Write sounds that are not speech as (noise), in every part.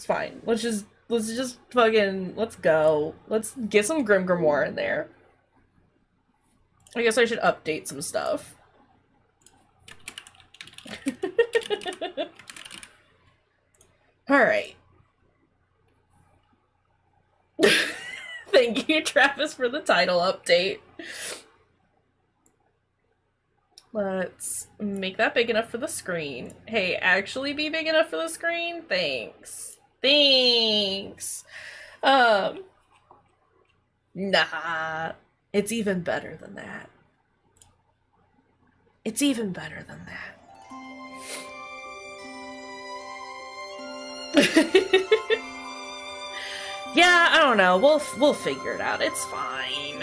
It's fine. Let's just let's just fucking let's go. Let's get some Grim Grimoire in there. I guess I should update some stuff. (laughs) Alright. (laughs) Thank you, Travis, for the title update. Let's make that big enough for the screen. Hey, actually be big enough for the screen? Thanks. Thanks. Um, nah, it's even better than that. It's even better than that. (laughs) yeah, I don't know. We'll we'll figure it out. It's fine.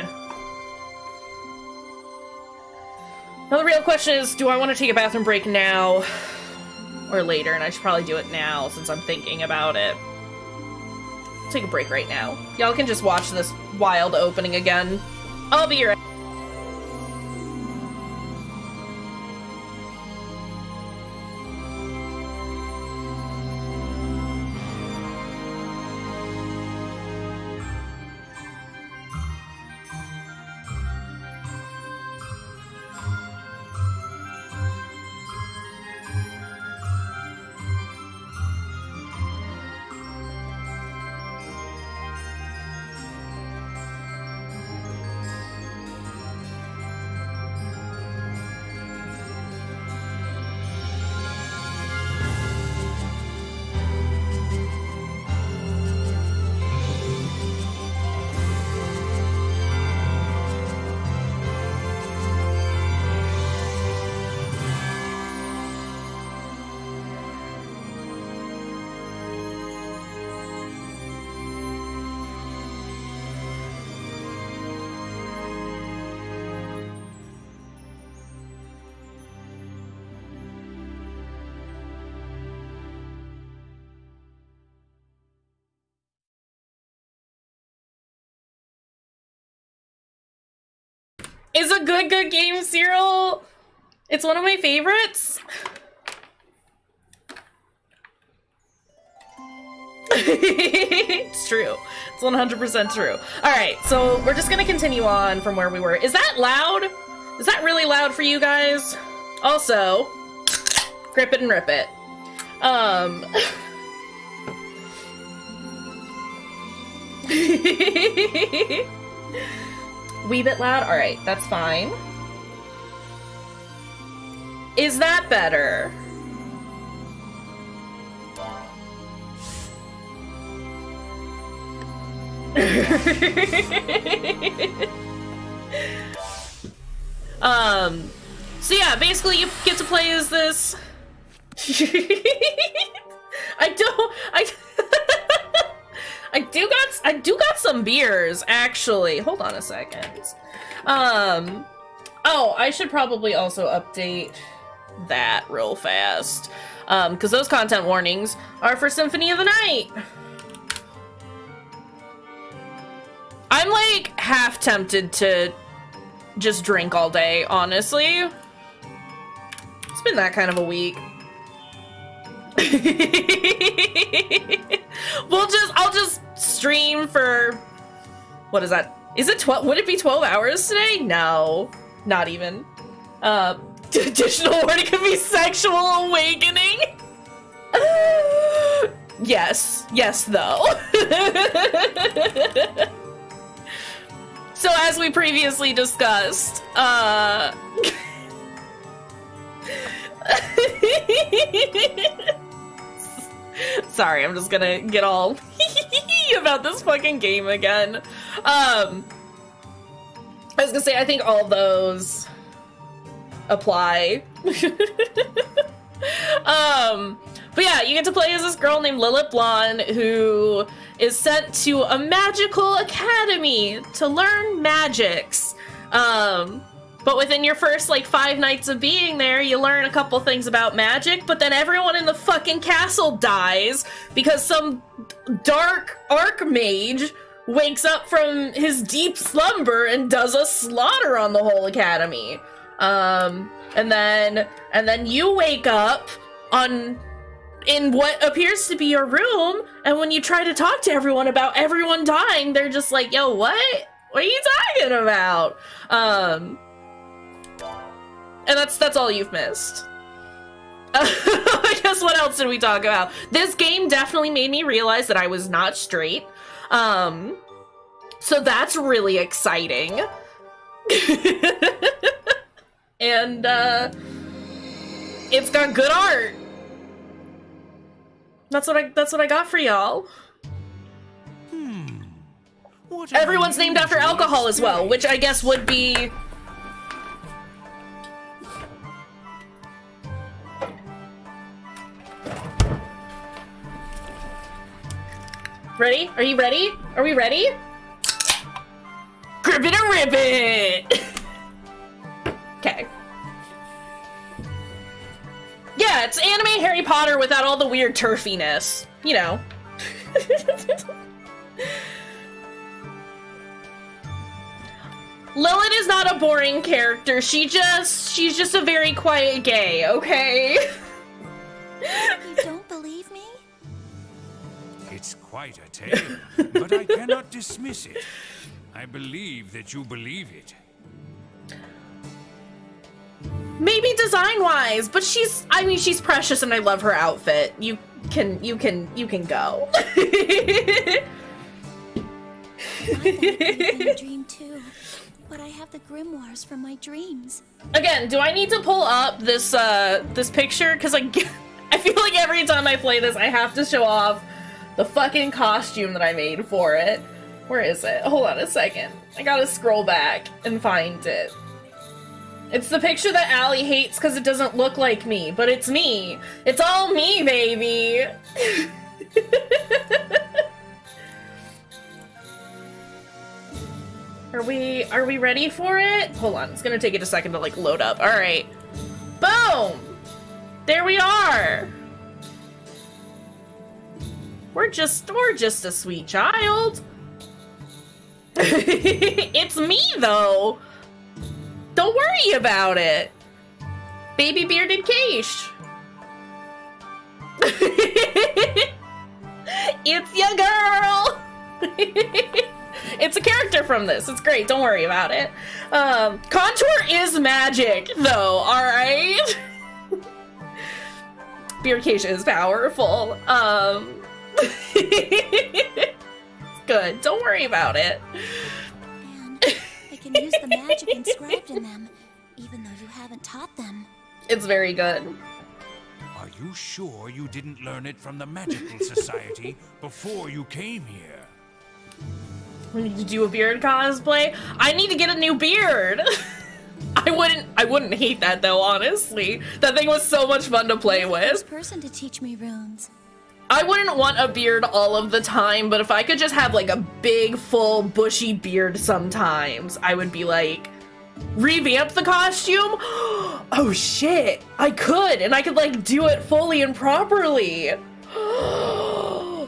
Now the real question is, do I want to take a bathroom break now or later? And I should probably do it now since I'm thinking about it. Take a break right now. Y'all can just watch this wild opening again. I'll be right is a good good game Cyril. It's one of my favorites. (laughs) it's true. It's 100% true. All right, so we're just gonna continue on from where we were. Is that loud? Is that really loud for you guys? Also, grip it and rip it. Um. (laughs) Wee bit loud? Alright, that's fine. Is that better? (laughs) um, so yeah, basically you get to play as this. (laughs) I don't, I, I do got, I do got some beers, actually. Hold on a second. Um, oh, I should probably also update that real fast. Um, because those content warnings are for Symphony of the Night. I'm like half tempted to just drink all day, honestly. It's been that kind of a week. (laughs) we'll just I'll just stream for what is that? Is it 12 would it be 12 hours today? No. Not even. Uh (laughs) additional warning could be sexual awakening. (laughs) yes. Yes though. So as we previously discussed, uh... (laughs) Sorry, I'm just gonna get all (laughs) about this fucking game again. Um, I was gonna say, I think all those apply. (laughs) um, but yeah, you get to play as this girl named Lillet Blan who is sent to a magical academy to learn magics. Um, but within your first like five nights of being there, you learn a couple things about magic, but then everyone in the fucking castle dies because some dark archmage wakes up from his deep slumber and does a slaughter on the whole academy. Um, and then and then you wake up on in what appears to be your room, and when you try to talk to everyone about everyone dying, they're just like, "Yo, what? What are you talking about?" Um, and that's that's all you've missed. (laughs) I guess what else did we talk about? This game definitely made me realize that I was not straight. Um, so that's really exciting. (laughs) and uh, it's got good art. That's what I that's what I got for y'all. Hmm. Everyone's named after alcohol as well, which I guess would be Ready? Are you ready? Are we ready? Grip it or rip it! Okay. Yeah, it's anime Harry Potter without all the weird turfiness. You know. (laughs) Lilith is not a boring character. She just, she's just a very quiet gay, okay? You don't believe quite a tale, but I cannot dismiss it. I believe that you believe it. Maybe design-wise, but she's, I mean, she's precious and I love her outfit. You can, you can, you can go. I dream too, but I have the grimoires from my dreams. Again, do I need to pull up this, uh, this picture? Because I, (laughs) I feel like every time I play this, I have to show off the fucking costume that I made for it. Where is it? Hold on a second. I gotta scroll back and find it. It's the picture that Allie hates because it doesn't look like me, but it's me. It's all me, baby. (laughs) are we are we ready for it? Hold on, it's gonna take it a second to like load up. All right, boom. There we are. We're just we're just a sweet child. (laughs) it's me though. Don't worry about it. Baby bearded Keish. (laughs) it's your girl. (laughs) it's a character from this. It's great. Don't worry about it. Um, contour is magic, though. All right. Beard Keish is powerful. Um, it's good. Don't worry about it. And I can use the magic inscribed in them, even though you haven't taught them. It's very good. Are you sure you didn't learn it from the Magical Society before you came here? We need to do a beard cosplay. I need to get a new beard. (laughs) I wouldn't I wouldn't hate that though, honestly. That thing was so much fun to play with. First person to teach me runes. I wouldn't want a beard all of the time, but if I could just have like a big, full, bushy beard sometimes, I would be like, revamp the costume? (gasps) Oh shit, I could, and I could like do it fully and properly. (gasps)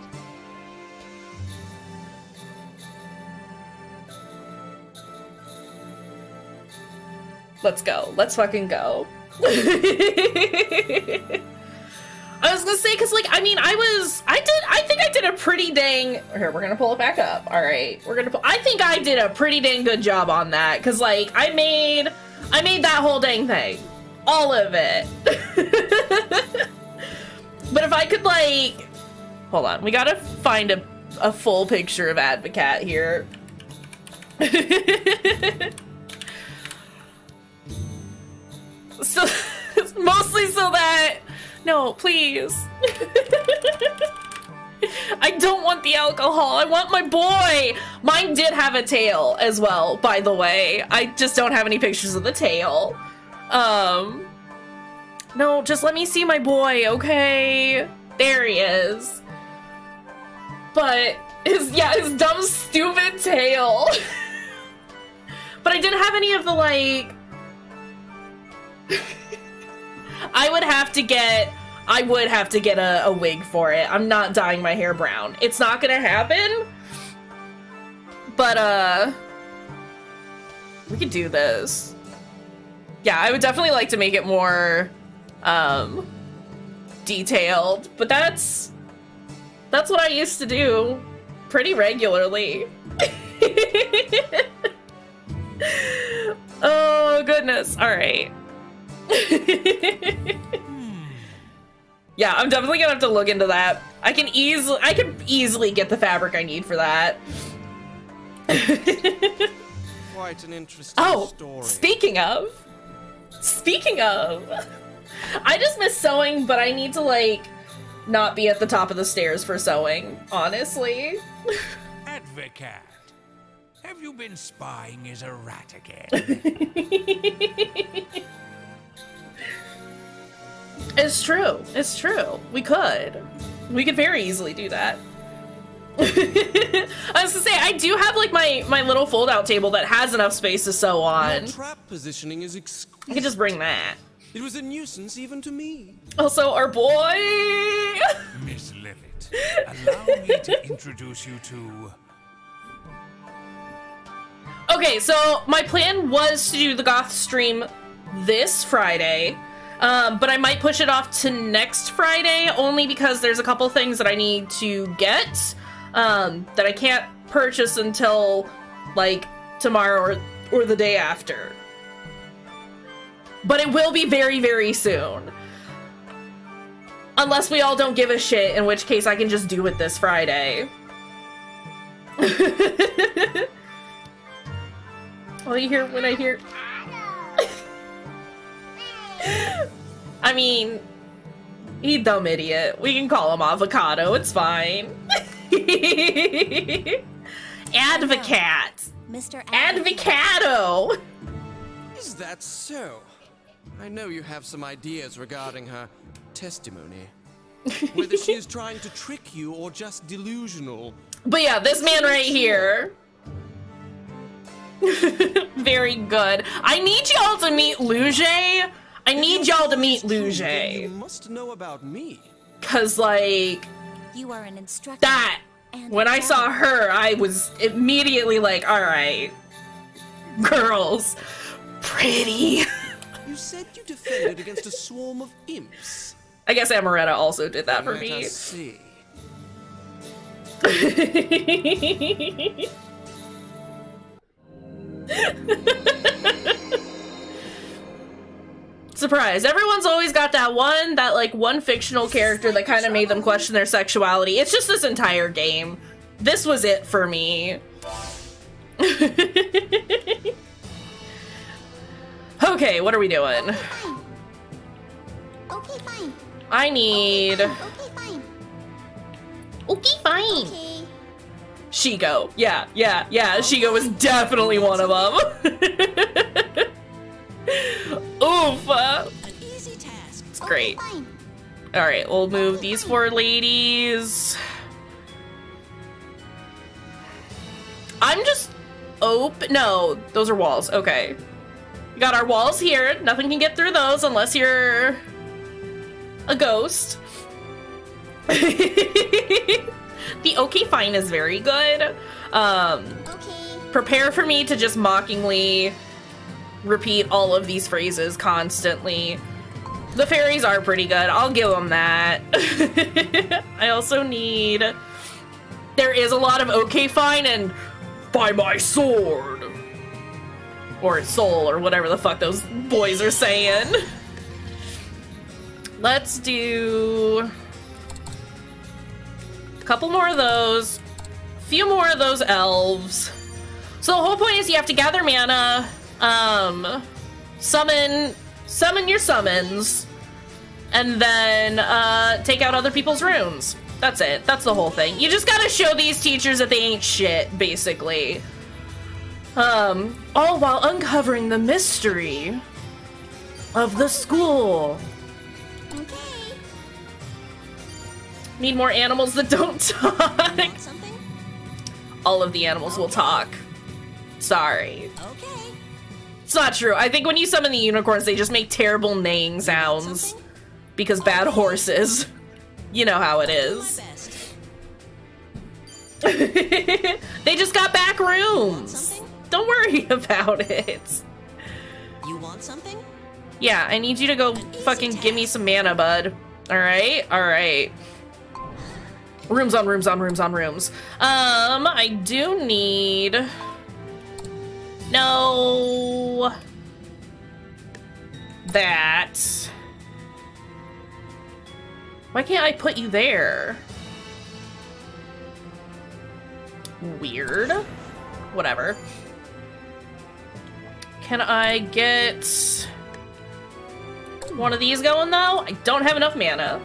Let's go. Let's fucking go. (laughs) Was gonna say, cause like, I mean, I was, I did, I think I did a pretty dang, here, we're gonna pull it back up. All right, we're gonna pull, I think I did a pretty dang good job on that. Cause like, I made, I made that whole dang thing. All of it. (laughs) but if I could like, hold on, we gotta find a, a full picture of Advocat here. (laughs) so, (laughs) mostly so that no, please. I don't want the alcohol. I want my boy. Mine did have a tail as well, by the way. I just don't have any pictures of the tail. Um, no, just let me see my boy, okay? There he is. But his, yeah, his dumb, stupid tail. (laughs) but I didn't have any of the, like... (laughs) I would have to get I would have to get a, a, wig for it. I'm not dyeing my hair brown. It's not gonna happen. But uh we could do this. Yeah, I would definitely like to make it more um detailed, but that's that's what I used to do pretty regularly. (laughs) oh goodness. All right. (laughs) yeah, I'm definitely gonna have to look into that. I can easily I can easily get the fabric I need for that. (laughs) Quite an interesting Oh, story. speaking of, speaking of, I just miss sewing, but I need to like not be at the top of the stairs for sewing. Honestly, (laughs) Advocat, have you been spying as a rat again? It's true. It's true. We could, we could very easily do that. (laughs) I was gonna say I do have like my my little fold out table that has enough space to sew on. Your trap positioning is I exquisite. could just bring that. It was a nuisance even to me. Also, our boy. Miss Lillet, (laughs) allow me to introduce you to. Okay, so my plan was to do the goth stream this Friday, um, but I might push it off to next Friday only because there's a couple things that I need to get um, that I can't purchase until like tomorrow or, or the day after. But it will be very, very soon. Unless we all don't give a shit, in which case I can just do it this Friday. (laughs) All you hear when I hear. I mean, he dumb idiot. We can call him avocado. It's fine. (laughs) Advocate. Mr. Advocado. Is that so? I know you have some ideas regarding her testimony. Whether (laughs) she is trying to trick you or just delusional. But yeah, this man right here. (laughs) Very good. I need y'all to meet Luge. I need y'all to meet Then You Luge. must know about me. Cause like You are an instructor. that when I saw her, I was immediately like, alright. Girls. Pretty. You said you defended against a swarm of imps. I guess Amaretta also did that for Let me. us see. (laughs) Surprise. Everyone's always got that one, that like one fictional character that kind of made them question their sexuality. It's just this entire game. This was it for me. (laughs) okay, what are we doing? Okay, fine. I need. Okay, fine. Okay, fine. Okay. Shigo. Yeah, yeah, yeah. Shigo was definitely one of them. (laughs) Oof. uh. It's great. All right, we'll move these four ladies. I'm just open. No, those are walls. Okay. We got our walls here. Nothing can get through those unless you're a ghost. (laughs) the okay fine is very good. Um, Okay. prepare for me to just mockingly repeat all of these phrases constantly. The fairies are pretty good. I'll give them that. (laughs) I also need. There is a lot of okay, fine, and by my sword. Or soul, or whatever the fuck those boys are saying. Let's do. A couple more of those. A few more of those elves. So the whole point is you have to gather mana, um, summon, summon your summons, and then uh, take out other people's runes. That's it. That's the whole thing. You just gotta show these teachers that they ain't shit, basically. Um, all while uncovering the mystery of the school. Okay. Need more animals that don't (laughs) talk. All of the animals will talk. Sorry. Okay. It's not true. I think when you summon the unicorns, they just make terrible neighing sounds because bad horses. You know how it is. (laughs) they just got back rooms. Don't worry (laughs) about it. You want something? Yeah, I need you to go fucking give me some mana, bud. All right, all right. Rooms on rooms on rooms on rooms. Um, I do need. No. That. Why can't I put you there? Weird. Whatever. Can I get one of these going though? I don't have enough mana.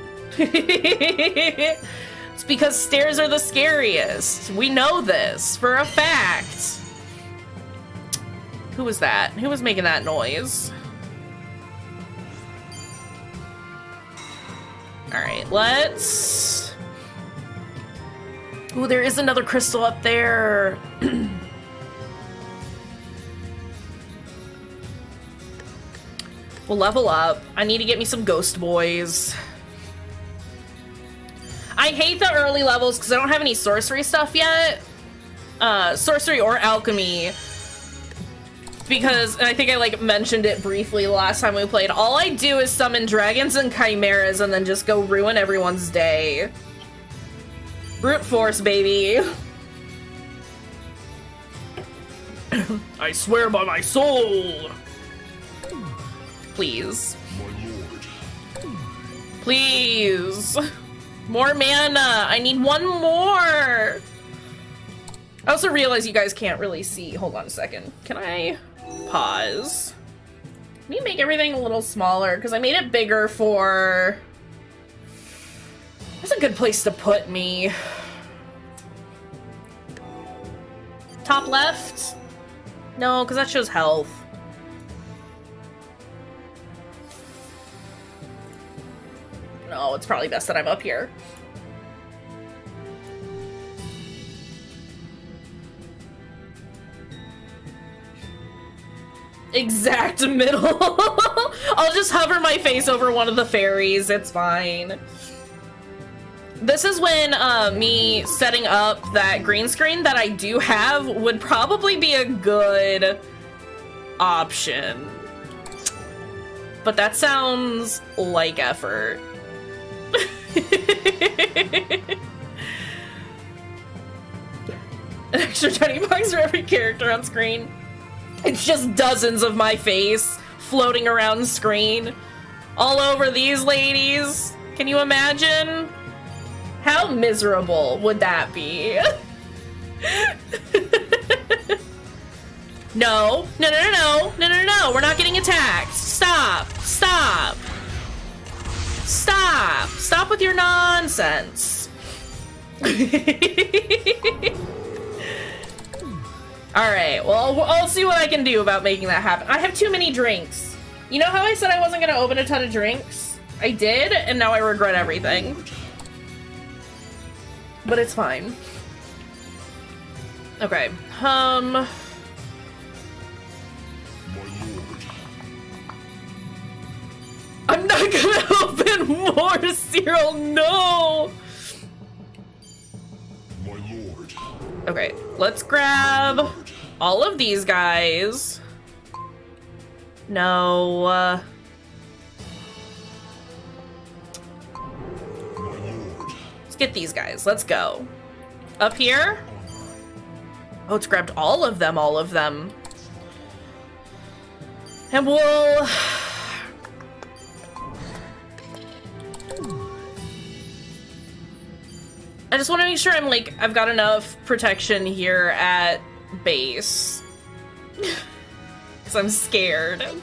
(laughs) it's because stairs are the scariest. We know this for a fact. Who was that? Who was making that noise? Alright, let's... Ooh, there is another crystal up there. (clears throat) we'll level up. I need to get me some ghost boys. I hate the early levels because I don't have any sorcery stuff yet. Uh, sorcery or alchemy. Because, and I think I like mentioned it briefly last time we played, all I do is summon dragons and chimeras and then just go ruin everyone's day. Brute force, baby. I swear by my soul. Please. Please. More mana. I need one more. I also realize you guys can't really see. Hold on a second. Can I pause? Let me make everything a little smaller? Because I made it bigger for... That's a good place to put me. Top left? No, because that shows health. No, it's probably best that I'm up here. Exact middle. (laughs) I'll just hover my face over one of the fairies. It's fine. This is when uh, me setting up that green screen that I do have would probably be a good option. But that sounds like effort. (laughs) An extra 20 bucks for every character on screen. It's just dozens of my face floating around the screen. All over these ladies. Can you imagine? How miserable would that be? (laughs) no. No, no, no, no. No, no, no. No we're not getting attacked. Stop. Stop. Stop! Stop with your nonsense! (laughs) Alright, well, I'll, see what I can do about making that happen. I have too many drinks. You know how I said I wasn't gonna open a ton of drinks? I did, and now I regret everything. But it's fine. Okay, um... I'm not gonna (laughs) open more, Cyril, no! My lord. Okay, let's grab all of these guys. No. Uh... Let's get these guys. Let's go. Up here? Oh, it's grabbed all of them, all of them. And we'll... (sighs) I just want to make sure I'm like, I've got enough protection here at base. (laughs) Because I'm scared. Okay.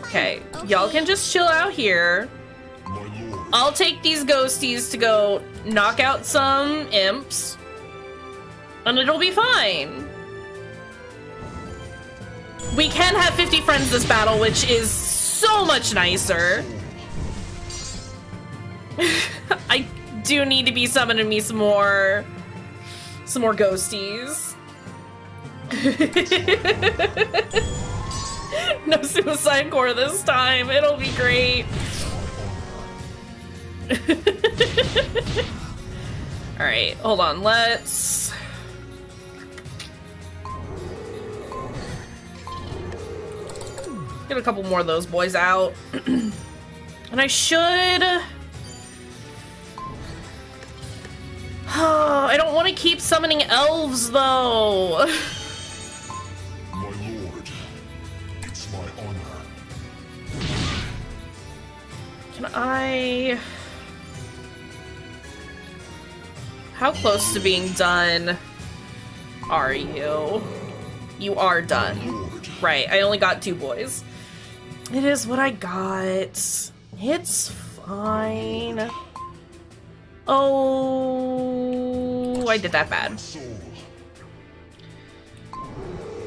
Okay, y'all can just chill out here. I'll take these ghosties to go knock out some imps. And it'll be fine. We can have 50 friends this battle, which is so much nicer. (laughs) I do need to be summoning me some more... Some more ghosties. (laughs) no suicide core this time. It'll be great. (laughs) All right, hold on. Let's. Get a couple more of those boys out. (clears throat) And I should... I don't want to keep summoning elves, though. My lord, it's my honor. Can I... How close to being done are you? You are done. Right, I only got two boys. It is what I got. It's fine. Oh, I did that bad.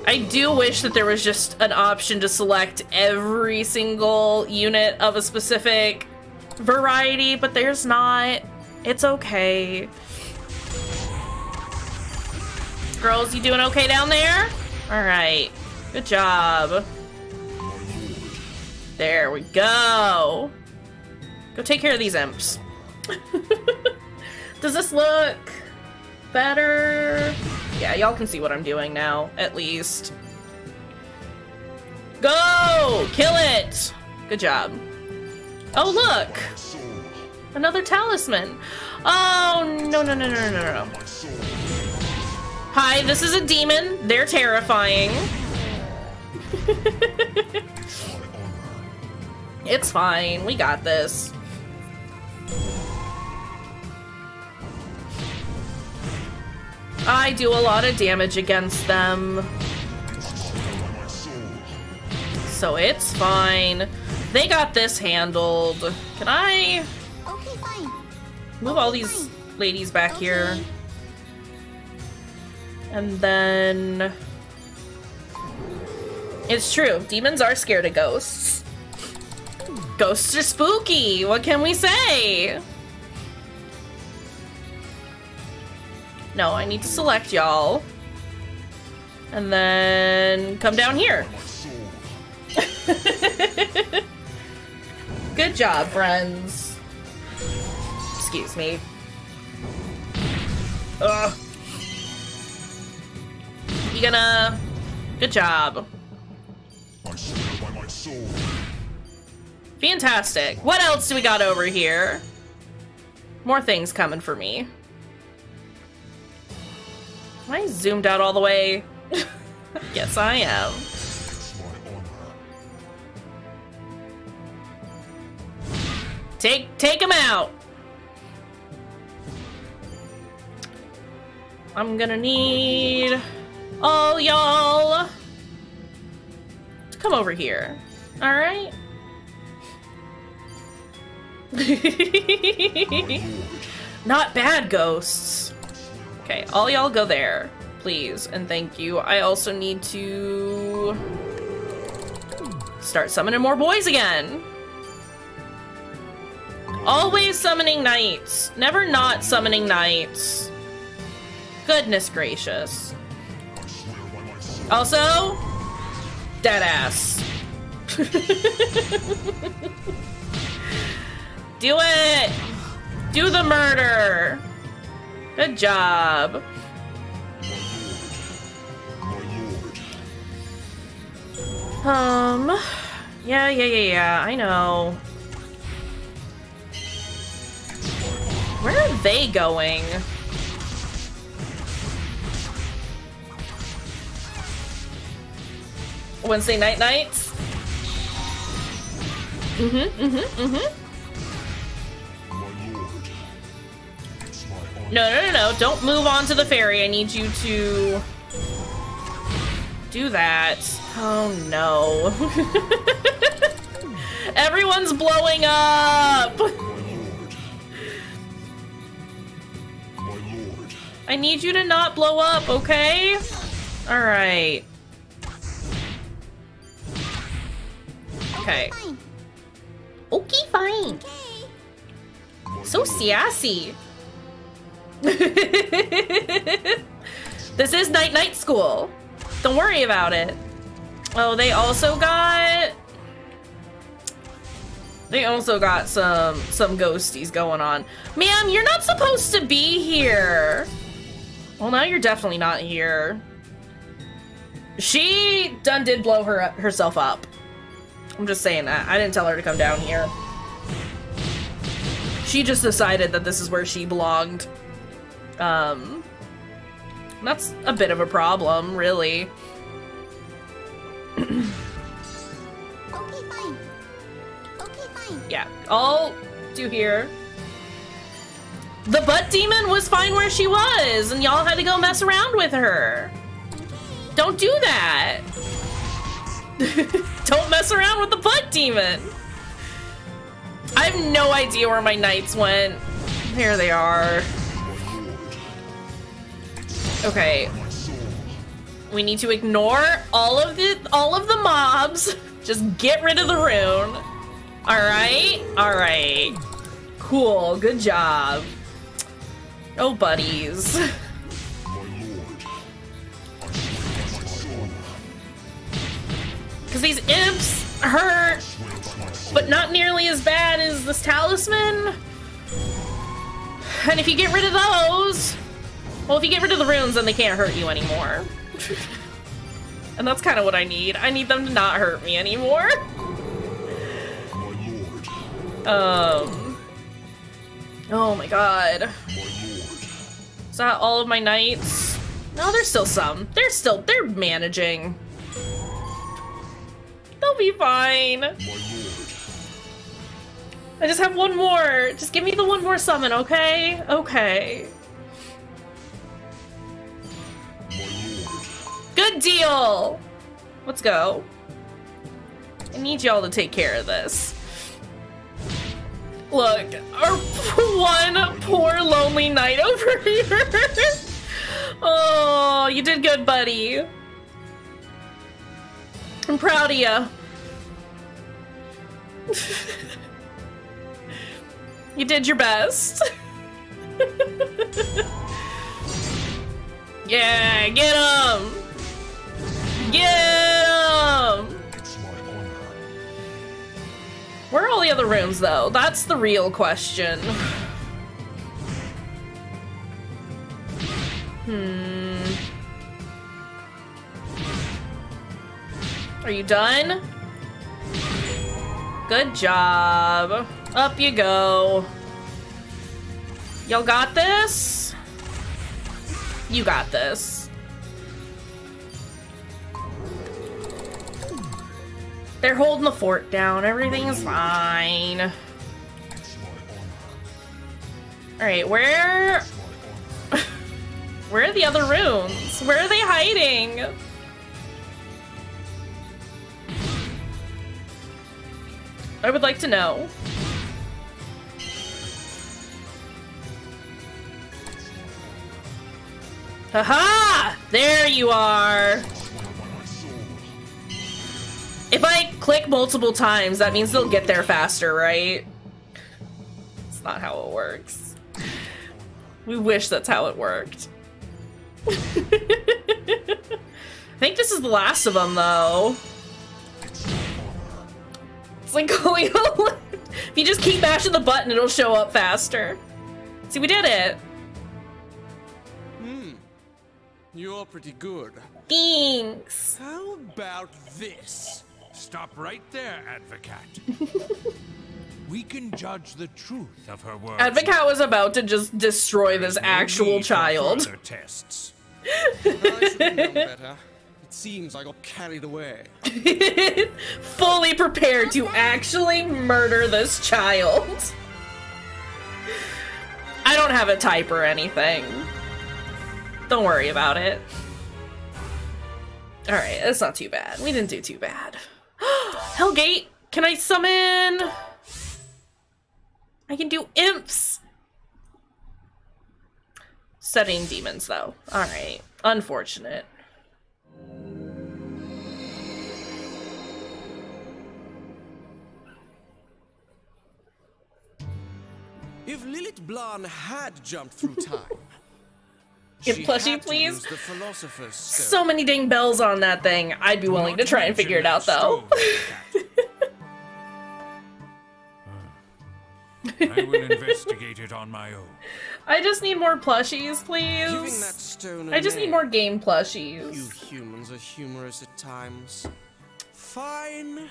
I do wish that there was just an option to select every single unit of a specific variety, but there's not. It's okay. Girls, you doing okay down there? Alright. Good job. There we go. Go take care of these imps. (laughs) Does this look better? Yeah, y'all can see what I'm doing now, at least. Go! Kill it! Good job. Oh, look! Another talisman. Oh, no, no, no, no, no, no. Hi, this is a demon. They're terrifying. (laughs) It's fine. We got this. I do a lot of damage against them, so it's fine. They got this handled. Can I Okay, fine. move all these ladies back here? And then... It's true, demons are scared of ghosts. Ghosts are spooky, what can we say? No, I need to select y'all. And then come down here. (laughs) Good job, friends. Excuse me. Ugh. You gonna... Good job. Fantastic. What else do we got over here? More things coming for me. Am I zoomed out all the way? (laughs) yes, I am. It's my honor. Take take him out. I'm gonna need all y'all to come over here. All right. (laughs) Not bad ghosts. Okay, all y'all go there, please, and thank you. I also need to start summoning more boys again. Always summoning knights. Never not summoning knights. Goodness gracious. Also, dead ass. (laughs) Do it! Do the murder! Good job. Um, yeah, yeah, yeah, yeah, I know. Where are they going? Wednesday night nights? Mm-hmm, mm-hmm, mm-hmm. No, no, no, no. Don't move on to the ferry. I need you to do that. Oh no. (laughs) Everyone's blowing up. My lord. My lord. I need you to not blow up, okay? All right. Okay. Okay, fine. Okay. So sassy. (laughs) this is night night school. Don't worry about it. Oh, they also got They also got some some ghosties going on. Ma'am, you're not supposed to be here. Well, now you're definitely not here. She done did blow her herself up. I'm just saying that. I didn't tell her to come down here. She just decided that this is where she belonged. Um, that's a bit of a problem, really. Okay, fine. Okay, fine. Yeah, I'll do here. The butt demon was fine where she was, and y'all had to go mess around with her. Don't do that. (laughs) Don't mess around with the butt demon. I have no idea where my knights went. There they are. Okay. We need to ignore all of the all of the mobs. (laughs) Just get rid of the rune. Alright? Alright. Cool. Good job. Oh, buddies. (laughs) Because these imps hurt, but not nearly as bad as this talisman. (sighs) And if you get rid of those, well, if you get rid of the runes, then they can't hurt you anymore. and that's kind of what I need. I need them to not hurt me anymore. Um. Oh my god. Is that all of my knights? No, there's still some. They're still, they're managing. They'll be fine. I just have one more. Just give me the one more summon, okay? Okay. Good deal! Let's go. I need y'all to take care of this. Look, our (laughs) one poor lonely knight (laughs) over here. oh, you did good, buddy. I'm proud of you. (laughs) you did your best. yeah, get him! Get him! It's my honor. Where are all the other rooms, though? That's the real question. Hmm. Are you done? Good job. Up you go. Y'all got this? You got this. They're holding the fort down. Everything is fine. Alright, where (laughs) where are the other rooms? Where are they hiding? I would like to know. Haha! There you are! If I click multiple times, that means they'll get there faster, right? It's not how it works. We wish that's how it worked. (laughs) I think this is the last of them, though. It's my honor. It's like (laughs) going If you just keep mashing the button, it'll show up faster. See, we did it. Hmm. You're pretty good. Thanks. How about this? Stop right there, Advocat. (laughs) we can judge the truth of her words. Advocat was about to just destroy this No actual need child. further tests. I should have known better. It seems I got carried away. (laughs) Fully prepared to actually murder this child. I don't have a type or anything. Don't worry about it. Alright, that's not too bad. We didn't do too bad. (gasps) Hellgate, can I summon? I can do imps. Studying demons, though. Alright, unfortunate. If Lillet Blan had jumped through (laughs) time, Get plushie, please. So many ding bells on that thing. I'd be willing to try and figure it out, though. that stone, Cat. (laughs) I will investigate it on my own. I just need more plushies, please. I just need more game plushies. You humans are humorous at times. Fine.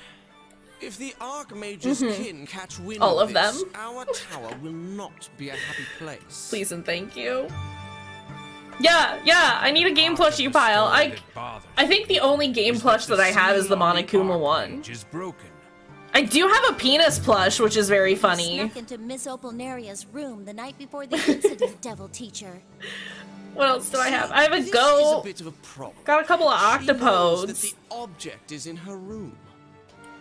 If the Archmage's mm-hmm. kin catch wind. All of, of this, them. our tower will not be a happy place. Please and thank you. Yeah, yeah, I need a game plushie pile. I I think the only game plush that I have is the Monokuma one. Broken. I do have a penis plush, which is very funny. Snuck into Miss Opalneria's room the night before the incident, (laughs) Devil Teacher. What else do I have? I have a This is a go. bit of a problem. Got a couple of She knows octopodes. the object is in her room.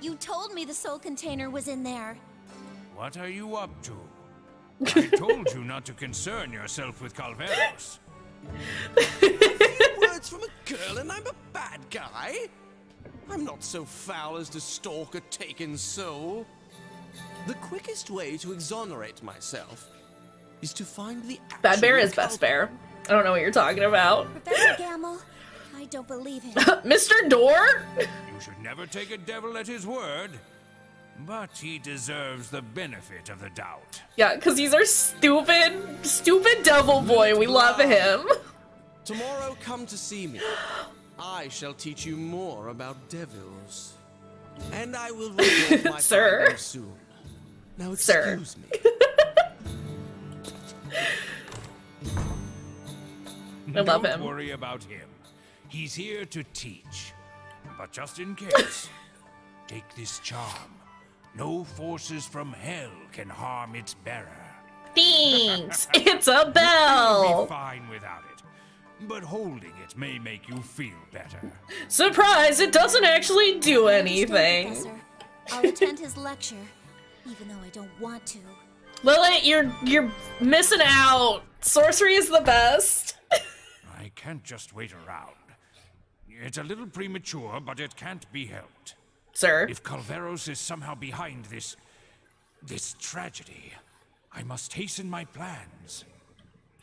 You told me the soul container was in there. What are you up to? I told you not to concern yourself with Calvaros. (laughs) (laughs) Words from a girl and I'm a bad guy? I'm not so foul as to stalk a taken soul. The quickest way to exonerate myself is to find the Bad bear is best bear. I don't know what you're talking about. Professor Gammel, I don't believe him. (laughs) Mr. Dore? You should never take a devil at his word. But he deserves the benefit of the doubt. Yeah, because he's our stupid, stupid devil boy. We love him. Tomorrow come to see me. I shall teach you more about devils. And I will report my (laughs) Sir. findings soon. Now Sir. excuse me. (laughs) I love Don't him. worry about him. He's here to teach. But just in case, (laughs) take this charm. No forces from hell can harm its bearer. Thanks. (laughs) It's a bell! You'll be bell. fine without it. But holding it may make you feel better. Surprise! It doesn't actually do anything. Professor. I'll attend his lecture, even though I don't want to. Lillet, you're you're missing out. Sorcery is the best. I can't just wait around. It's a little premature, but it can't be helped. Sir. If Calvaros is somehow behind this. this tragedy, I must hasten my plans.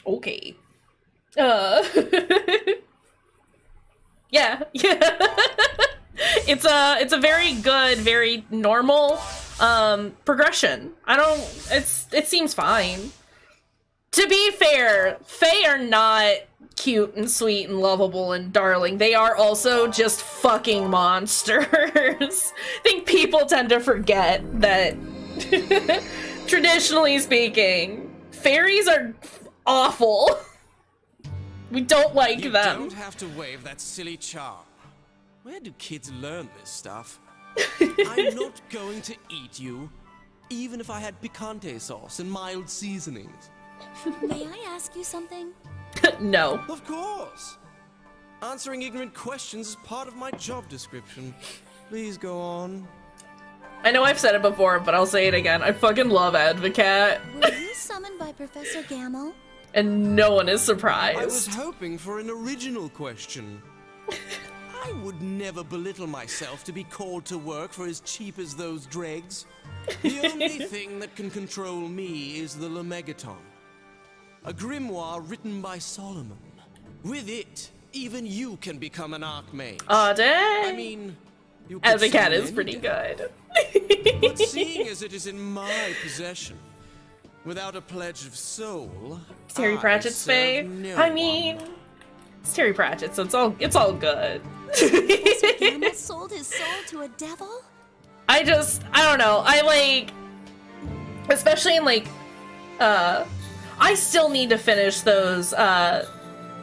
Okay. Uh. (laughs) yeah, yeah. (laughs) it's a it's a very good, very normal um progression. I don't. It's it seems fine. To be fair, Fae are not cute and sweet and lovable and darling. They are also just fucking monsters. I (laughs) think people tend to forget that (laughs) traditionally speaking, fairies are awful. (laughs) We don't like You them. don't have to wave that silly charm. Where do kids learn this stuff? I'm not going to eat you, even if I had picante sauce and mild seasonings. May I ask you something? (laughs) no. Of course. Answering ignorant questions is part of my job description. Please go on. I know I've said it before, but I'll say it again. I fucking love Advocat, Were you (laughs) summoned by Professor Gammel? and no one is surprised. I was hoping for an original question. (laughs) I would never belittle myself to be called to work for as cheap as those dregs. The only thing that can control me is the Lemegeton, a grimoire written by Solomon. With it, even you can become an Archmage. Aw, dang. I mean, you could Advocat summon is pretty good. But (laughs) seeing as it is in my possession, without a pledge of soul, Terry I Pratchett's serve Faye. no I one. mean, it's Terry Pratchett, so it's all it's all good. Professor (laughs) Gammel sold his soul to a devil? I just I don't know. I like especially in like uh I still need to finish those uh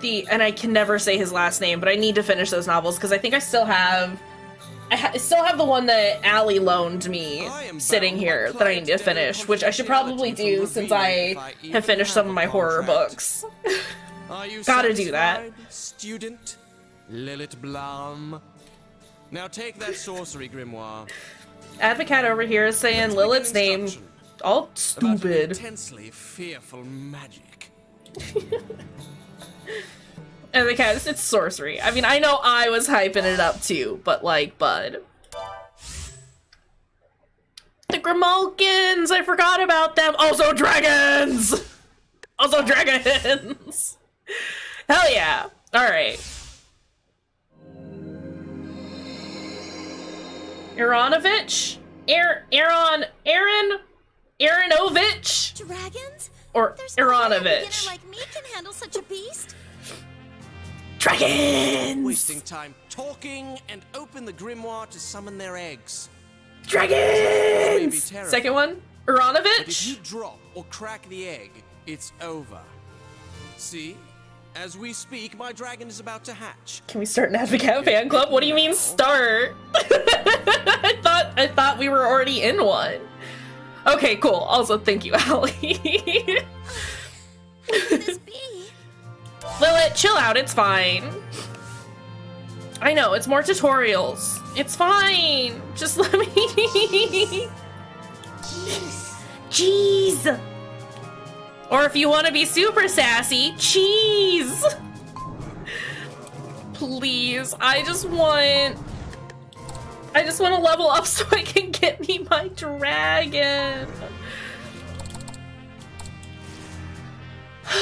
the and I can never say his last name, but I need to finish those novels because I think I still have I ha- still have the one that Allie loaned me sitting here that I need to finish, which I should probably do since I I have finished some of my horror books. (laughs) Gotta do that. Student Lillet Blan. Now take that sorcery grimoire. Advocat over here is saying Let's Lillet's name all stupid. intensely fearful magic. (laughs) And the cat, it's sorcery. I mean, I know I was hyping it up too, but like, bud. The Grimalkins! I forgot about them! Also dragons! (laughs) Also dragons! (laughs) Hell yeah! Alright. Aronovich? Aaron, Aaron, Aaron, Aaronovich? Dragons? Or There's no way Aronovich? like me can handle such a beast. Dragons! Wasting time talking and open the grimoire to summon their eggs. Dragons! Second one, But if you drop or crack the egg, it's over. See? As we speak, my dragon is about to hatch. Can we start an Advocat fan club? What do you mean start? (laughs) I thought I thought we were already in one. Okay, cool. Also, thank you, (laughs) Allie. Lillet, chill out. It's fine. I know, it's more tutorials. It's fine. Just (laughs) let me. Jeez. Jeez. Or if you want to be super sassy, cheese. Please, I just want. I just want to level up (laughs) so I can get me my dragon. (sighs)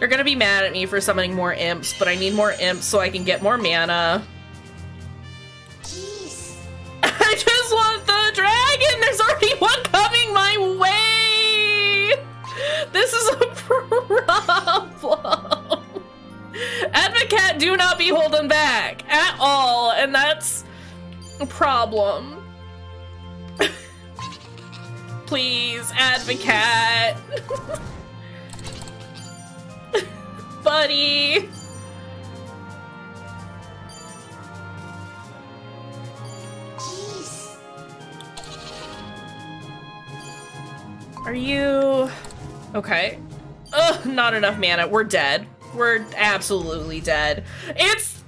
You're gonna be mad at me for summoning more imps, but I need more imps so I can get more mana. Jeez. (laughs) I just want the dragon! There's already one coming my way! This is a (laughs) problem! Advocat, do not be holding back at all, and that's problem. Please, Advocat. (laughs) Buddy. Jeez. Are you okay? Ugh, not enough mana. We're dead. We're absolutely dead. It's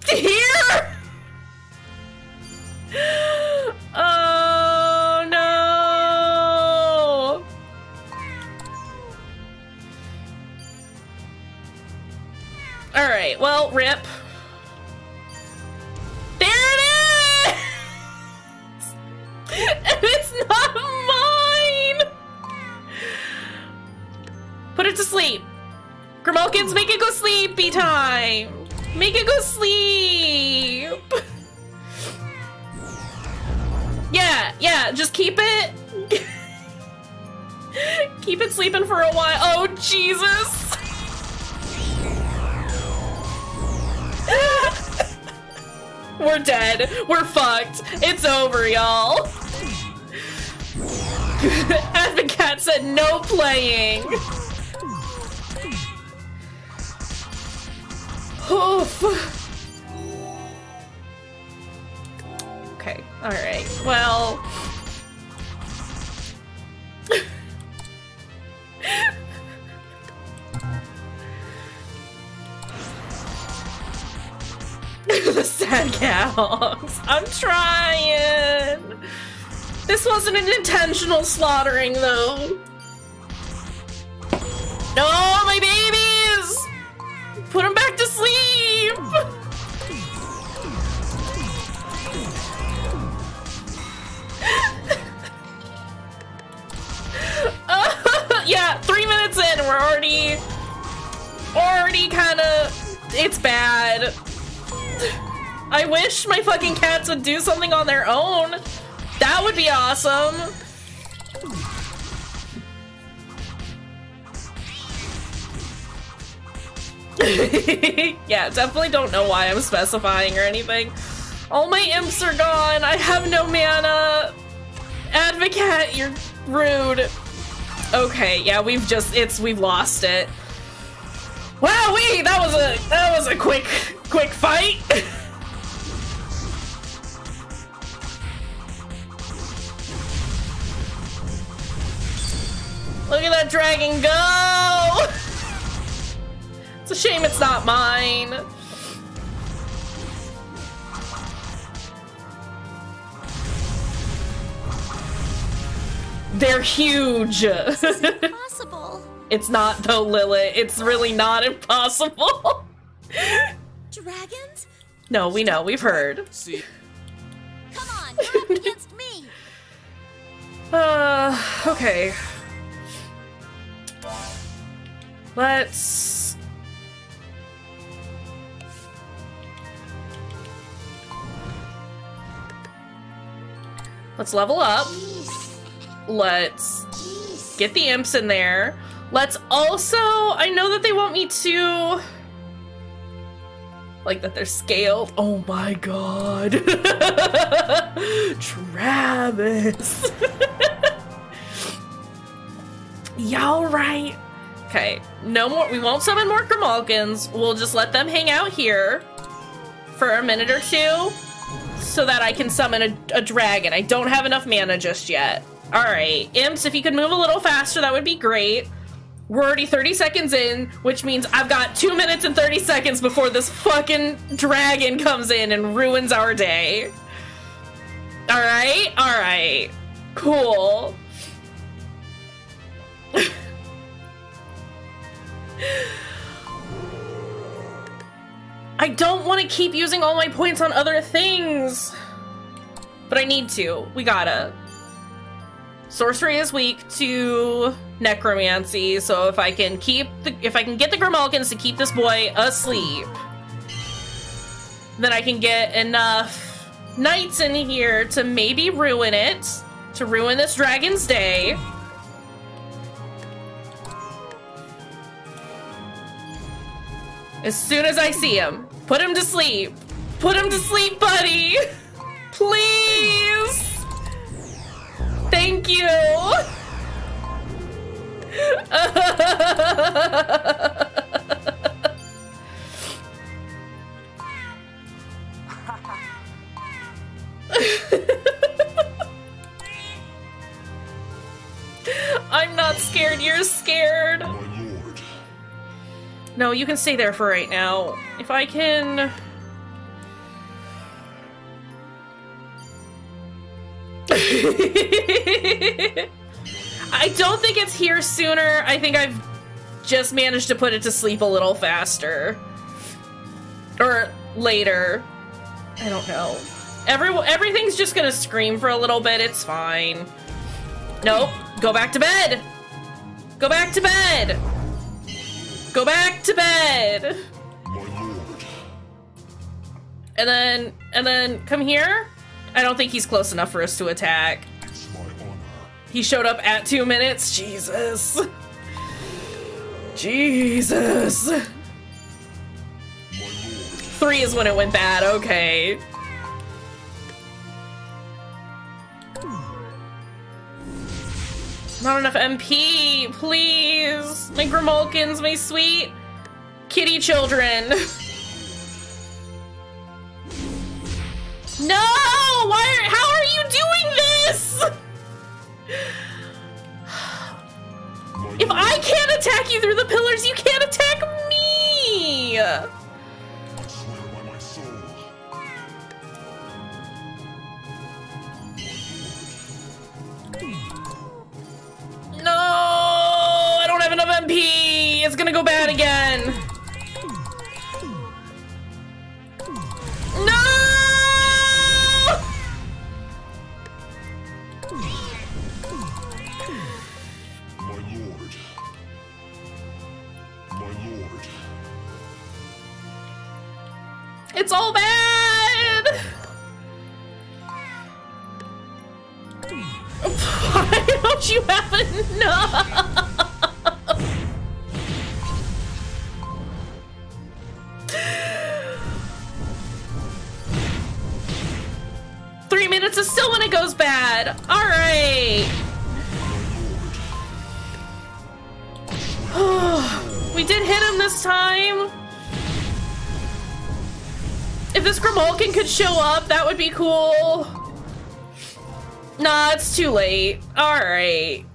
Rip. There it is! (laughs) And it's not mine! Put it to sleep. Grimalkins, hmm. make it go sleepy time. Make it go sleep. Yeah, yeah, just keep it. (laughs) keep it sleeping for a while. Oh, Jesus. We're dead. We're fucked. It's over, y'all. (laughs) Advocat said no playing. Oof. Intentional slaughtering, though. No, my babies! Put them back to sleep! Uh, (laughs) yeah, three minutes in, we're already, already kind of, it's bad. I wish my fucking cats would do something on their own. That would be awesome. Definitely don't know why I'm specifying or anything. All my imps are gone. I have no mana. Advocat, you're rude. Okay, yeah, we've just it's we've lost it. Wow, we that was a that was a quick quick fight. (laughs) Look at that dragon go! It's a shame it's not mine. They're huge. (laughs) Impossible. it's not though, Lillet. It's really not impossible. Dragons? no, we know. We've heard. See, Come on, you're up against me. (laughs) Uh, okay. Let's. Let's level up. Let's get the imps in there. Let's also. I know that they want me to. Like that they're scaled. Oh my god. (laughs) Travis. (laughs) Y'all right. Okay, no more. We won't summon more Grimalkins. We'll just let them hang out here for a minute or two so that I can summon a, a dragon. I don't have enough mana just yet. All right, Imps, if you could move a little faster, that would be great. We're already 30 seconds in, which means I've got two minutes and 30 seconds before this fucking dragon comes in and ruins our day. All right, all right, cool. (laughs) I don't want to keep using all my points on other things. But I need to. We gotta. Sorcery is weak to necromancy, so if I can keep the if I can get the Grimalkins to keep this boy asleep, then I can get enough knights in here to maybe ruin it, to ruin this dragon's day. As soon as I see him, put him to sleep. Put him to sleep, buddy. Please. Thank you. (laughs) I'm not scared, you're scared. No, you can stay there for right now. If I can... (laughs) I don't think it's here sooner. I think I've just managed to put it to sleep a little faster. Or later. I don't know. Every, everything's just gonna scream for a little bit. It's fine. Nope. Go back to bed. Go back to bed. Go back to bed. My lord. And then, and then come here. I don't think he's close enough for us to attack. It's my honor. He showed up at two minutes. Jesus. Jesus. My lord. Three is when it went bad. Okay. Not enough MP, please. My Grimalkins, my sweet kitty children. No! Why are, how are you doing this? If. I can't attack you through the pillars, you can't attack me! No! I don't have enough MP! It's gonna go bad again! No! My lord. My lord. It's all bad! Don't you have enough? Three minutes is still when it goes bad. All right. (sighs) we did hit him this time. If this Grimalkin could show up, that would be cool. Nah, it's too late. Alright.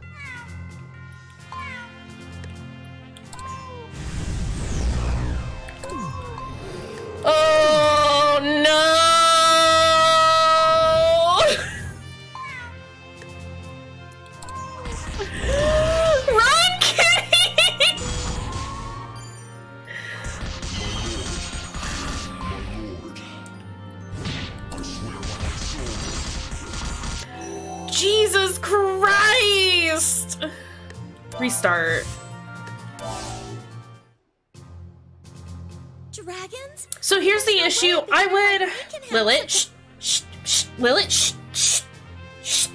Oh no! Jesus Christ! Restart. Dragons? So here's the issue. I would. We can have Lillet, shh, shh, shh, Lillet, shh, shh, shh.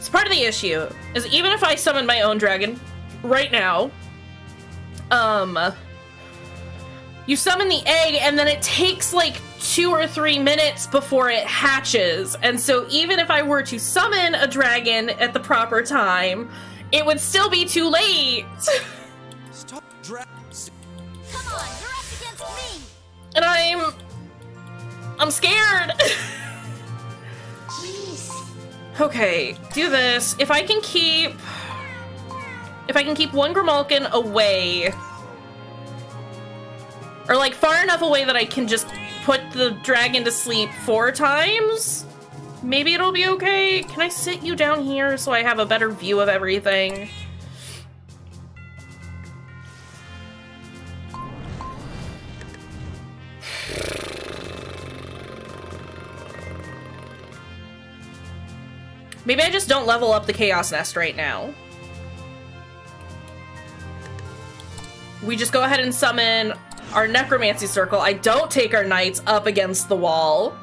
So part of the issue is even if I summon my own dragon right now, um, you summon the egg and then it takes like two or three minutes before it hatches. And so even if I were to summon a dragon at the proper time, it would still be too late. Stop dra- Come on, you're up against me. and I'm I'm scared. (laughs) okay, do this. If I can keep if I can keep one Grimalkin away or like far enough away that I can just put the dragon to sleep four times, maybe it'll be okay. Can I sit you down here so I have a better view of everything? Maybe I just don't level up the Chaos Nest right now. We just go ahead and summon our Necromancy Circle. I don't take our Knights up against the wall.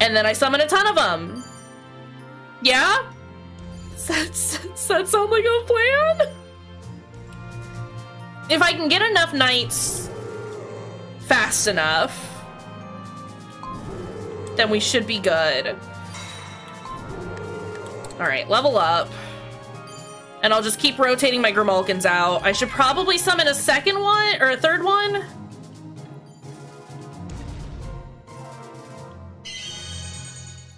And then I summon a ton of them. Yeah? Does that, does that sound like a plan? If I can get enough Knights fast enough, then we should be good. Alright, level up. And I'll just keep rotating my Grimalkins out. I should probably summon a second one, or a third one.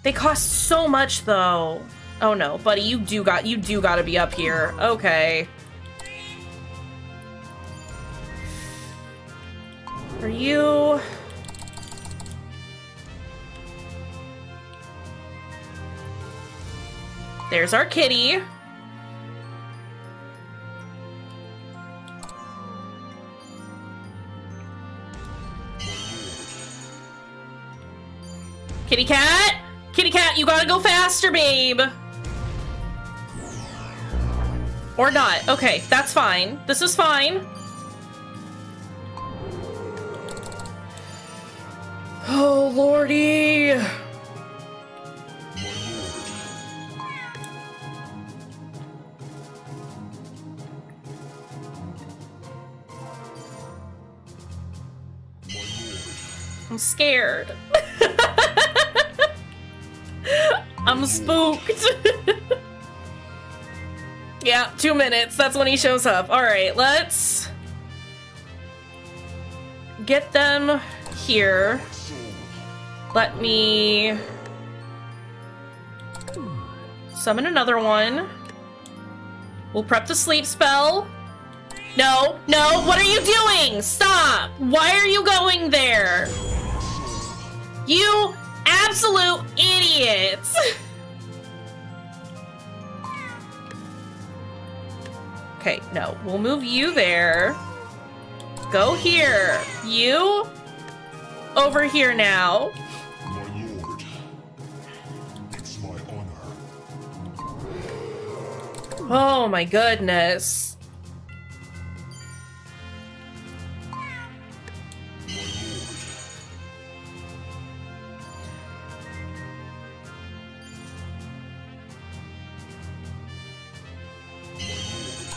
They cost so much, though. Oh no, buddy, you do got you do gotta be up here. Okay. Are you... There's our kitty. Kitty cat! Kitty cat, you gotta go faster, babe! Or not. Okay, that's fine. This is fine. Oh, lordy! I'm scared. (laughs) I'm spooked. (laughs) yeah, two minutes. That's when he shows up. All right, let's get them here. Let me summon another one. We'll prep the sleep spell. No, no, what are you doing? Stop! Why are you going there? You absolute idiots! okay, no, we'll move you there. Go here. You over here now. My lord, it's my honor. Oh my goodness.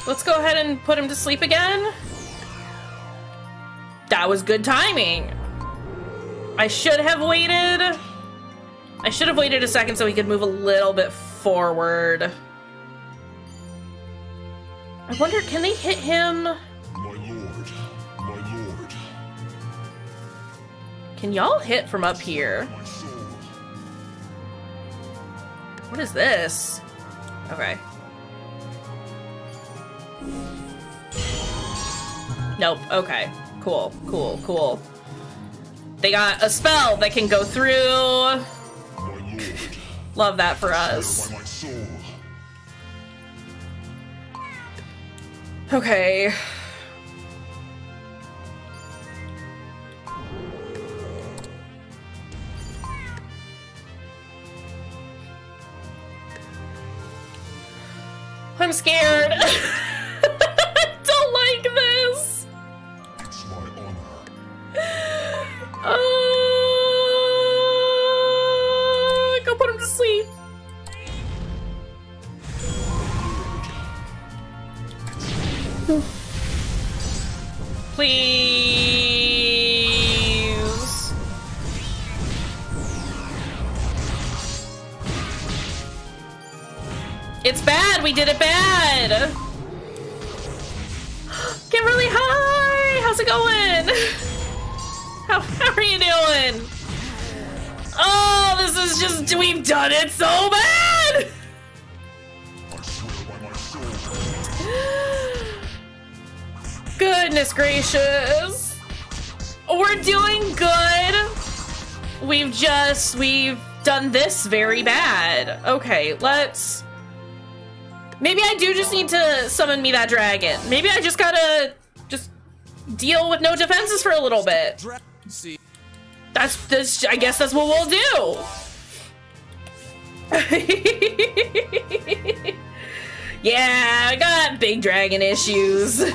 Let's go ahead and put him to sleep again. That was good timing. I should have waited. I should have waited a second so he could move a little bit forward. I wonder, can they hit him? my lord, my lord, Can y'all hit from up here? What is this? Okay. Nope. Okay. Cool. Cool. Cool. They got a spell that can go through. Love that for us. Okay. I'm scared. (laughs) Like this. It's my honor. Uh, go put him to sleep. Please. It's bad. We did it bad. How's it going? (laughs) How, how are you doing? Oh, this is just, we've done it so bad. (sighs) Goodness gracious. We're doing good. We've just, we've done this very bad. Okay, let's... Maybe I do just need to summon me that dragon. Maybe I just gotta just deal with no defenses for a little bit. That's, that's I guess that's what we'll do. (laughs) yeah, I got big dragon issues. (laughs)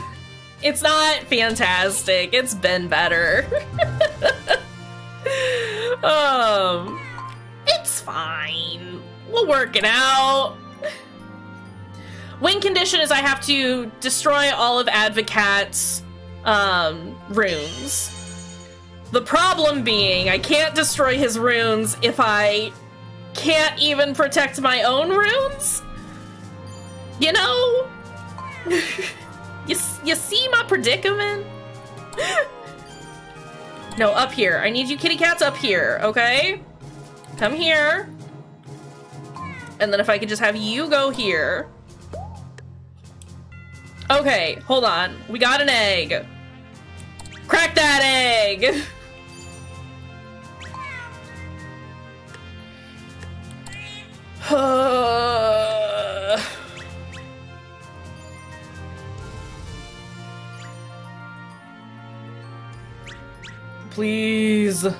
It's not fantastic. It's been better. (laughs) um, it's fine. We'll work it out. Win condition is I have to destroy all of Advocat's um, runes. The problem being, I can't destroy his runes if I can't even protect my own runes. You know? (laughs) you, you see my predicament? (laughs) no, up here. I need you kitty cats up here, okay? Come here. And then if I could just have you go here. Okay, hold on. We got an egg. Crack that egg! (sighs) Please. And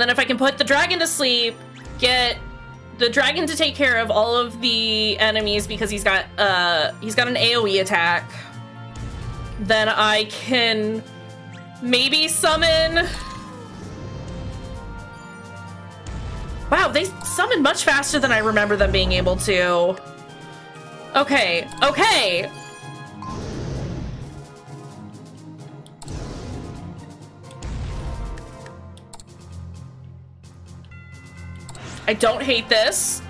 then if I can put the dragon to sleep, get the dragon to take care of all of the enemies because he's got uh he's got an AoE attack. Then I can maybe summon Wow, they summon much faster than I remember them being able to. Okay, okay. I don't hate this.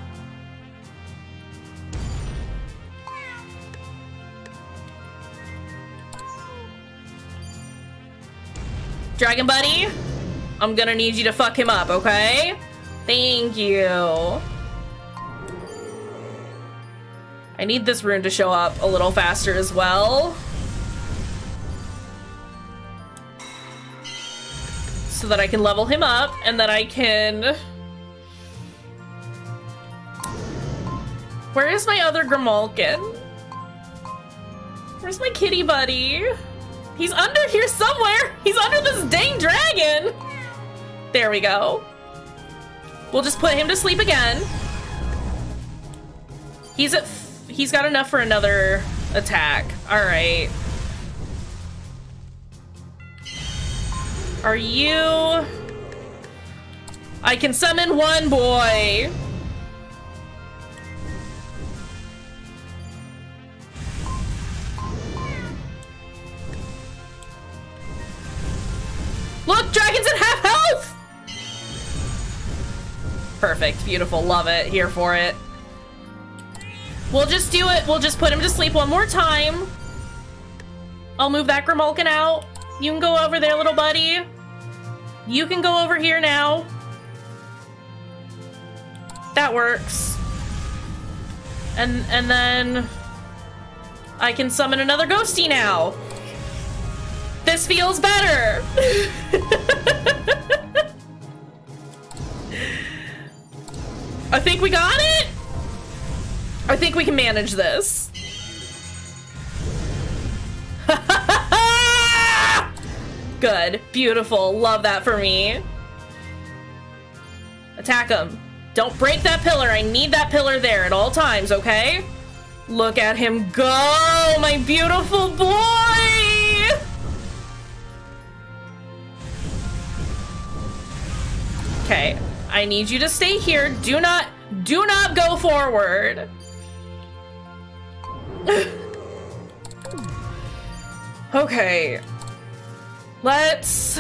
Dragon Buddy, I'm gonna need you to fuck him up, okay? Thank you. I need this rune to show up a little faster as well. So that I can level him up and that I can... Where is my other Grimalkin? Where's my kitty buddy? He's under here somewhere! He's under this dang dragon! There we go. We'll just put him to sleep again. He's at he's got enough for another attack. All right. Are you I can summon one boy. Beautiful, love it, here for it. We'll just do it, we'll just put him to sleep one more time. I'll move that Grimalkin out. You can go over there, little buddy. You can go over here now. That works. And and then I can summon another ghosty now. This feels better. (laughs) I think we got it. I think we can manage this. (laughs) Good. Beautiful. Love that for me. Attack him. Don't break that pillar. I need that pillar there at all times, okay? Look at him go, my beautiful boy! Okay, I need you to stay here. Do not, do not go forward. (sighs) Okay. Let's.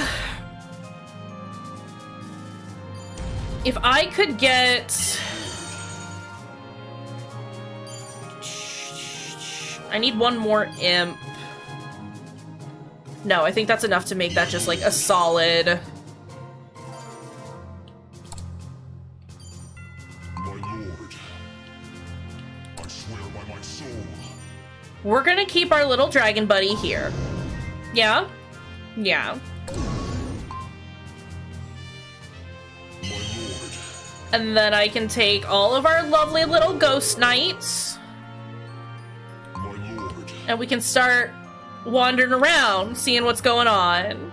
If I could get. I need one more imp. No, I think that's enough to make that just like a solid. We're gonna keep our little dragon buddy here. Yeah? Yeah. And then I can take all of our lovely little ghost knights and we can start wandering around, seeing what's going on.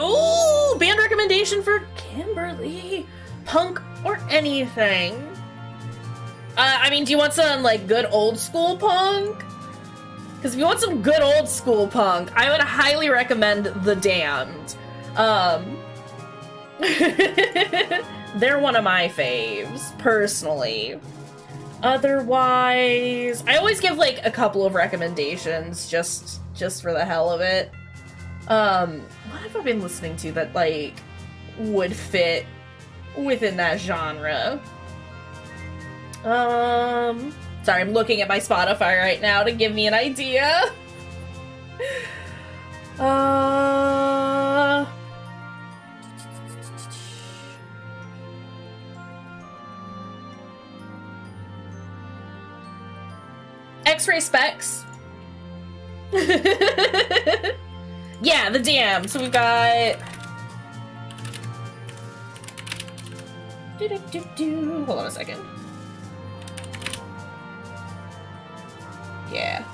Ooh, band recommendation for Kimberly. Punk or anything. Uh, I mean, do you want some like good old school punk? Because if you want some good old school punk, I would highly recommend The Damned. Um, (laughs) they're one of my faves, personally. Otherwise, I always give like a couple of recommendations just just for the hell of it. Um, what have I been listening to that like would fit within that genre? Um, sorry, I'm looking at my Spotify right now to give me an idea. Uh X-Ray Spex. (laughs) yeah, the DM. So we've got. Hold on a second. Yeah.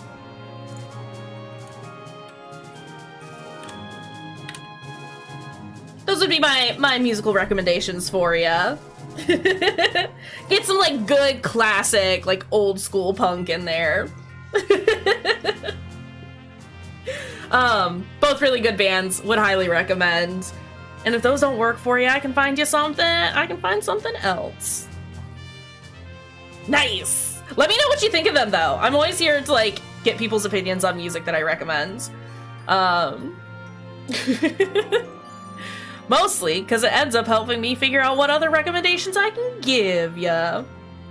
Those would be my my musical recommendations for you. (laughs) Get some like good classic, like old school punk in there. (laughs) um, both really good bands. Would highly recommend. And if those don't work for you, I can find you something. I can find something else. Nice. Let me know what you think of them, though. I'm always here to like get people's opinions on music that I recommend. Um. (laughs) Mostly because it ends up helping me figure out what other recommendations I can give ya.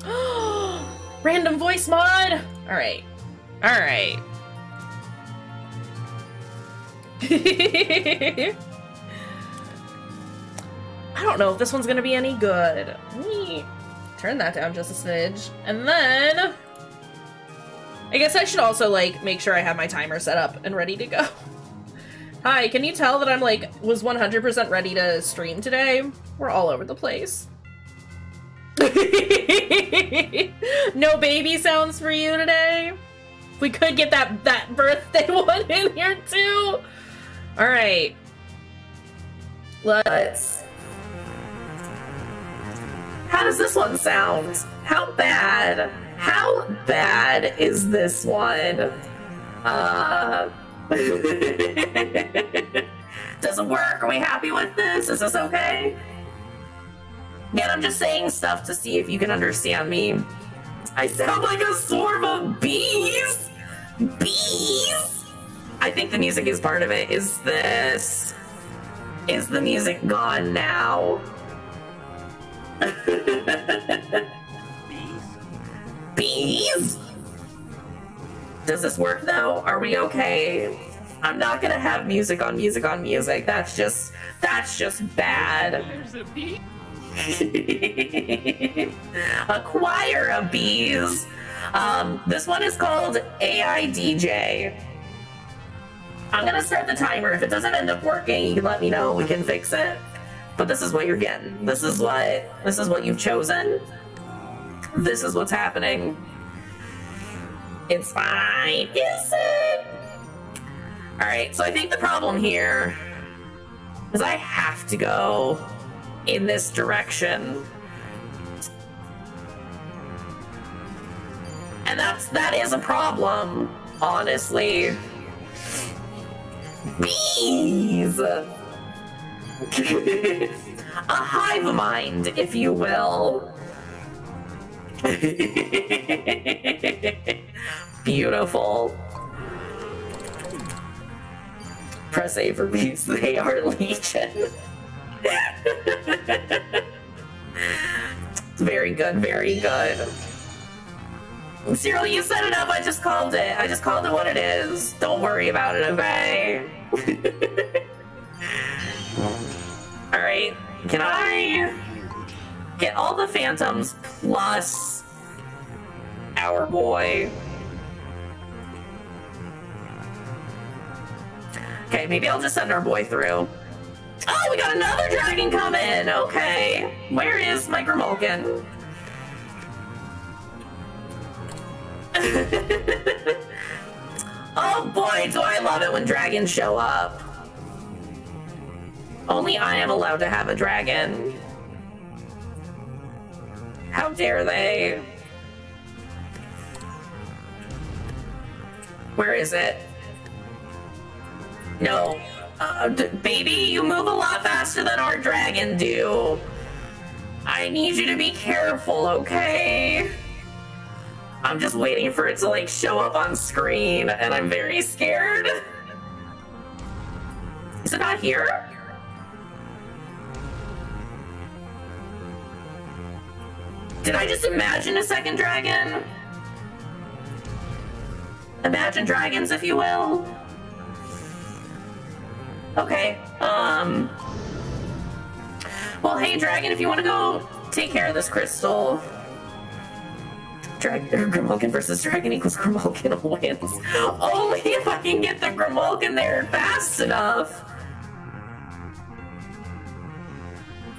(gasps) Random voice mod. All right. All right. (laughs) I don't know if this one's gonna be any good. Turn that down just a smidge. And then I guess I should also like make sure I have my timer set up and ready to go. (laughs) Hi, can you tell that I'm like was 100% ready to stream today? We're all over the place. (laughs) no baby sounds for you today. We could get that that birthday (laughs) one in here too. All right. Let's How does this one sound? How bad? How bad is this one? Uh (laughs) Does it work? Are we happy with this? Is this okay? Man, I'm just saying stuff to see if you can understand me. I sound like a swarm of bees! Bees! I think the music is part of it. Is this. Is the music gone now? Bees? Does this work though? Are we okay? I'm not gonna have music on music on music. That's just that's just bad. (laughs) a choir of bees. Um, this one is called AI DJ. I'm gonna start the timer. If it doesn't end up working, you can let me know. We can fix it. But this is what you're getting. This is what this is what you've chosen. This is what's happening. It's fine, is it? Alright, so I think the problem here is I have to go in this direction. And that's that is a problem, honestly. Bees! A hive mind, if you will. (laughs) Beautiful. Press A for beats. (laughs) They are Legion. (laughs) very good, very good. Cyril, you set it up. I just called it. I just called it what it is. Don't worry about it, okay? Alright. Can I get all the phantoms plus our boy? Okay, maybe I'll just send our boy through. Oh, we got another dragon coming! Okay. Where is my Grimalkin? (laughs) oh boy, do I love it when dragons show up. Only I am allowed to have a dragon. How dare they? Where is it? No. Uh, baby, you move a lot faster than our dragon do. I need you to be careful, okay? I'm just waiting for it to like show up on screen and I'm very scared. Is it not here? Did I just imagine a second dragon? Imagine dragons, if you will. Okay, um... Well, hey, dragon, if you want to go take care of this crystal, Drag (laughs) Grimalkin versus Dragon equals Grimalkin wins. Only if I can get the Grimalkin there fast enough.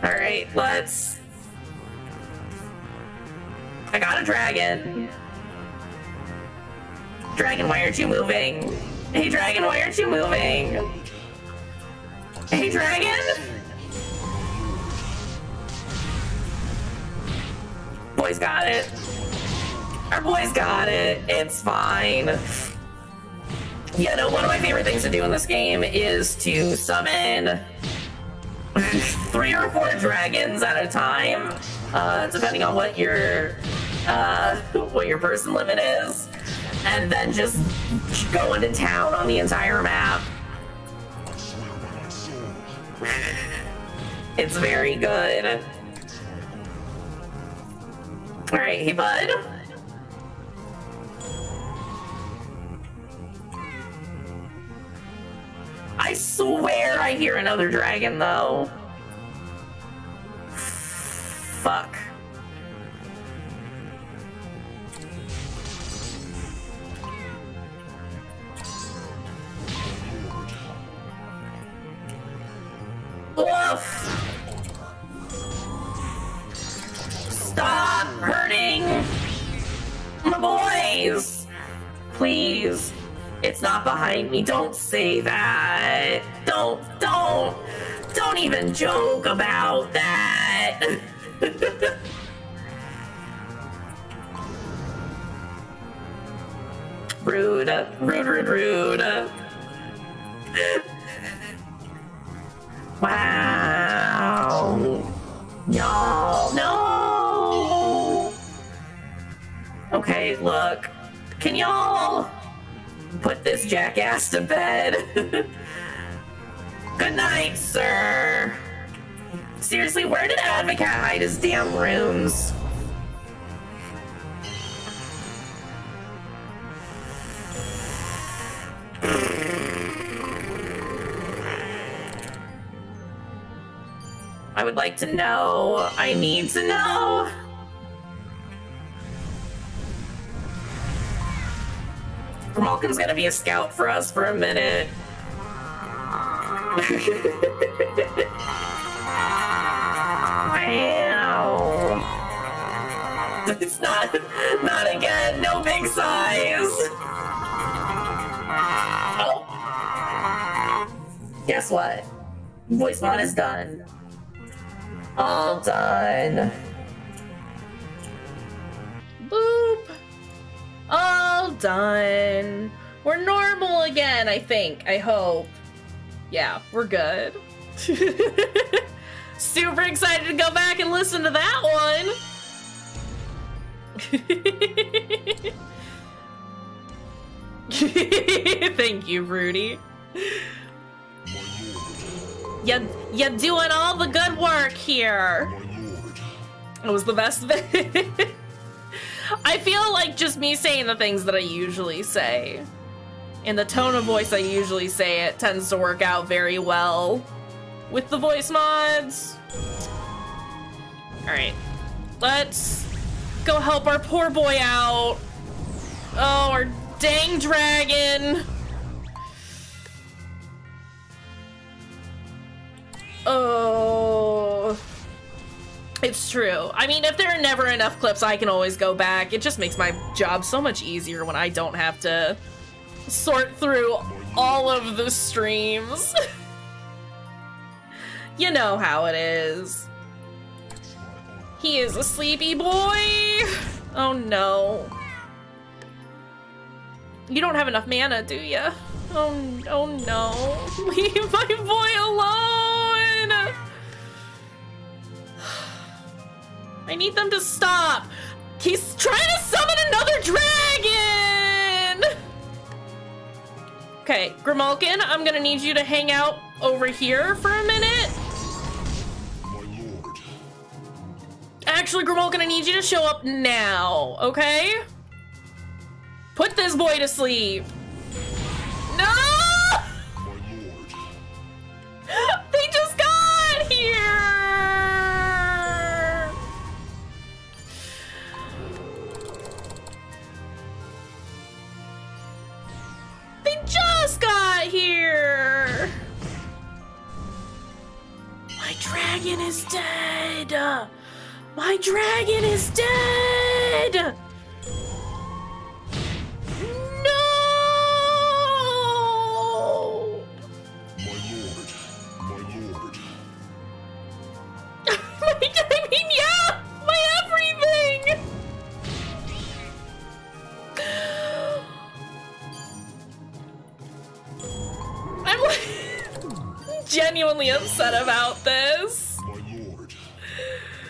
Alright, let's... I got a dragon. Dragon, why aren't you moving? Hey, Dragon, why aren't you moving? Hey, Dragon? Boys got it. Our boys got it. It's fine. You know, one of my favorite things to do in this game is to summon (laughs) three or four dragons at a time, uh, depending on what your uh, what your person limit is, and then just go into town on the entire map. (laughs) It's very good. All right, hey bud. I swear I hear another dragon though. Fuck. Woof. Stop hurting my boys. Please. It's not behind me. Don't say that. Don't, don't, don't even joke about that. (laughs) rude, rude, rude, rude. Wow. Y'all, no. Okay, look. Can y'all put this jackass to bed? (laughs) Good night, sir. Seriously, where did Advocat hide his damn rooms? (sighs) (sighs) I would like to know. I need to know. Malkin's gonna be a scout for us for a minute. wow. It's not, not again. No big size. Oh. Guess what? Voice mod is done. All done. Boop. All done. We're normal again, I think. I hope. Yeah, we're good. (laughs) Super excited to go back and listen to that one. (laughs) Thank you, Rudy. You, you're doing all the good work here. It was the best. (laughs) I feel like just me saying the things that I usually say, in the tone of voice I usually say it, tends to work out very well with the voice mods. Alright, let's go help our poor boy out. Oh, our dang dragon. Oh. It's true. I mean, if there are never enough clips, I can always go back. It just makes my job so much easier when I don't have to sort through all of the streams. (laughs) you know how it is. He is a sleepy boy. Oh no. You don't have enough mana, do you? Oh, oh no. (laughs) Leave my boy alone. I need them to stop. He's trying to summon another dragon. Okay, Grimalkin, I'm gonna need you to hang out over here for a minute. My lord. Actually, Grimalkin, I need you to show up now, okay? Put this boy to sleep. Dragon is dead! My dragon is dead! No! My lord. My lord. (laughs) my, genuinely upset about this. My lord.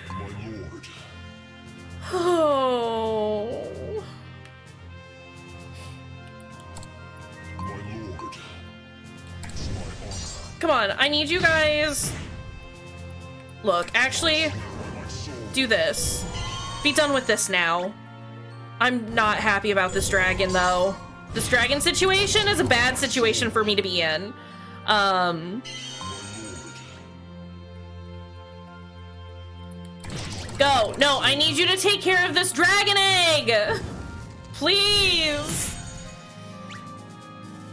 My lord. Oh. My lord. It's my honor. Come on, I need you guys. Look, actually, do this. Be done with this now. I'm not happy about this dragon, though. This dragon situation is a bad situation for me to be in. Um. Go. No, I need you to take care of this dragon egg. Please.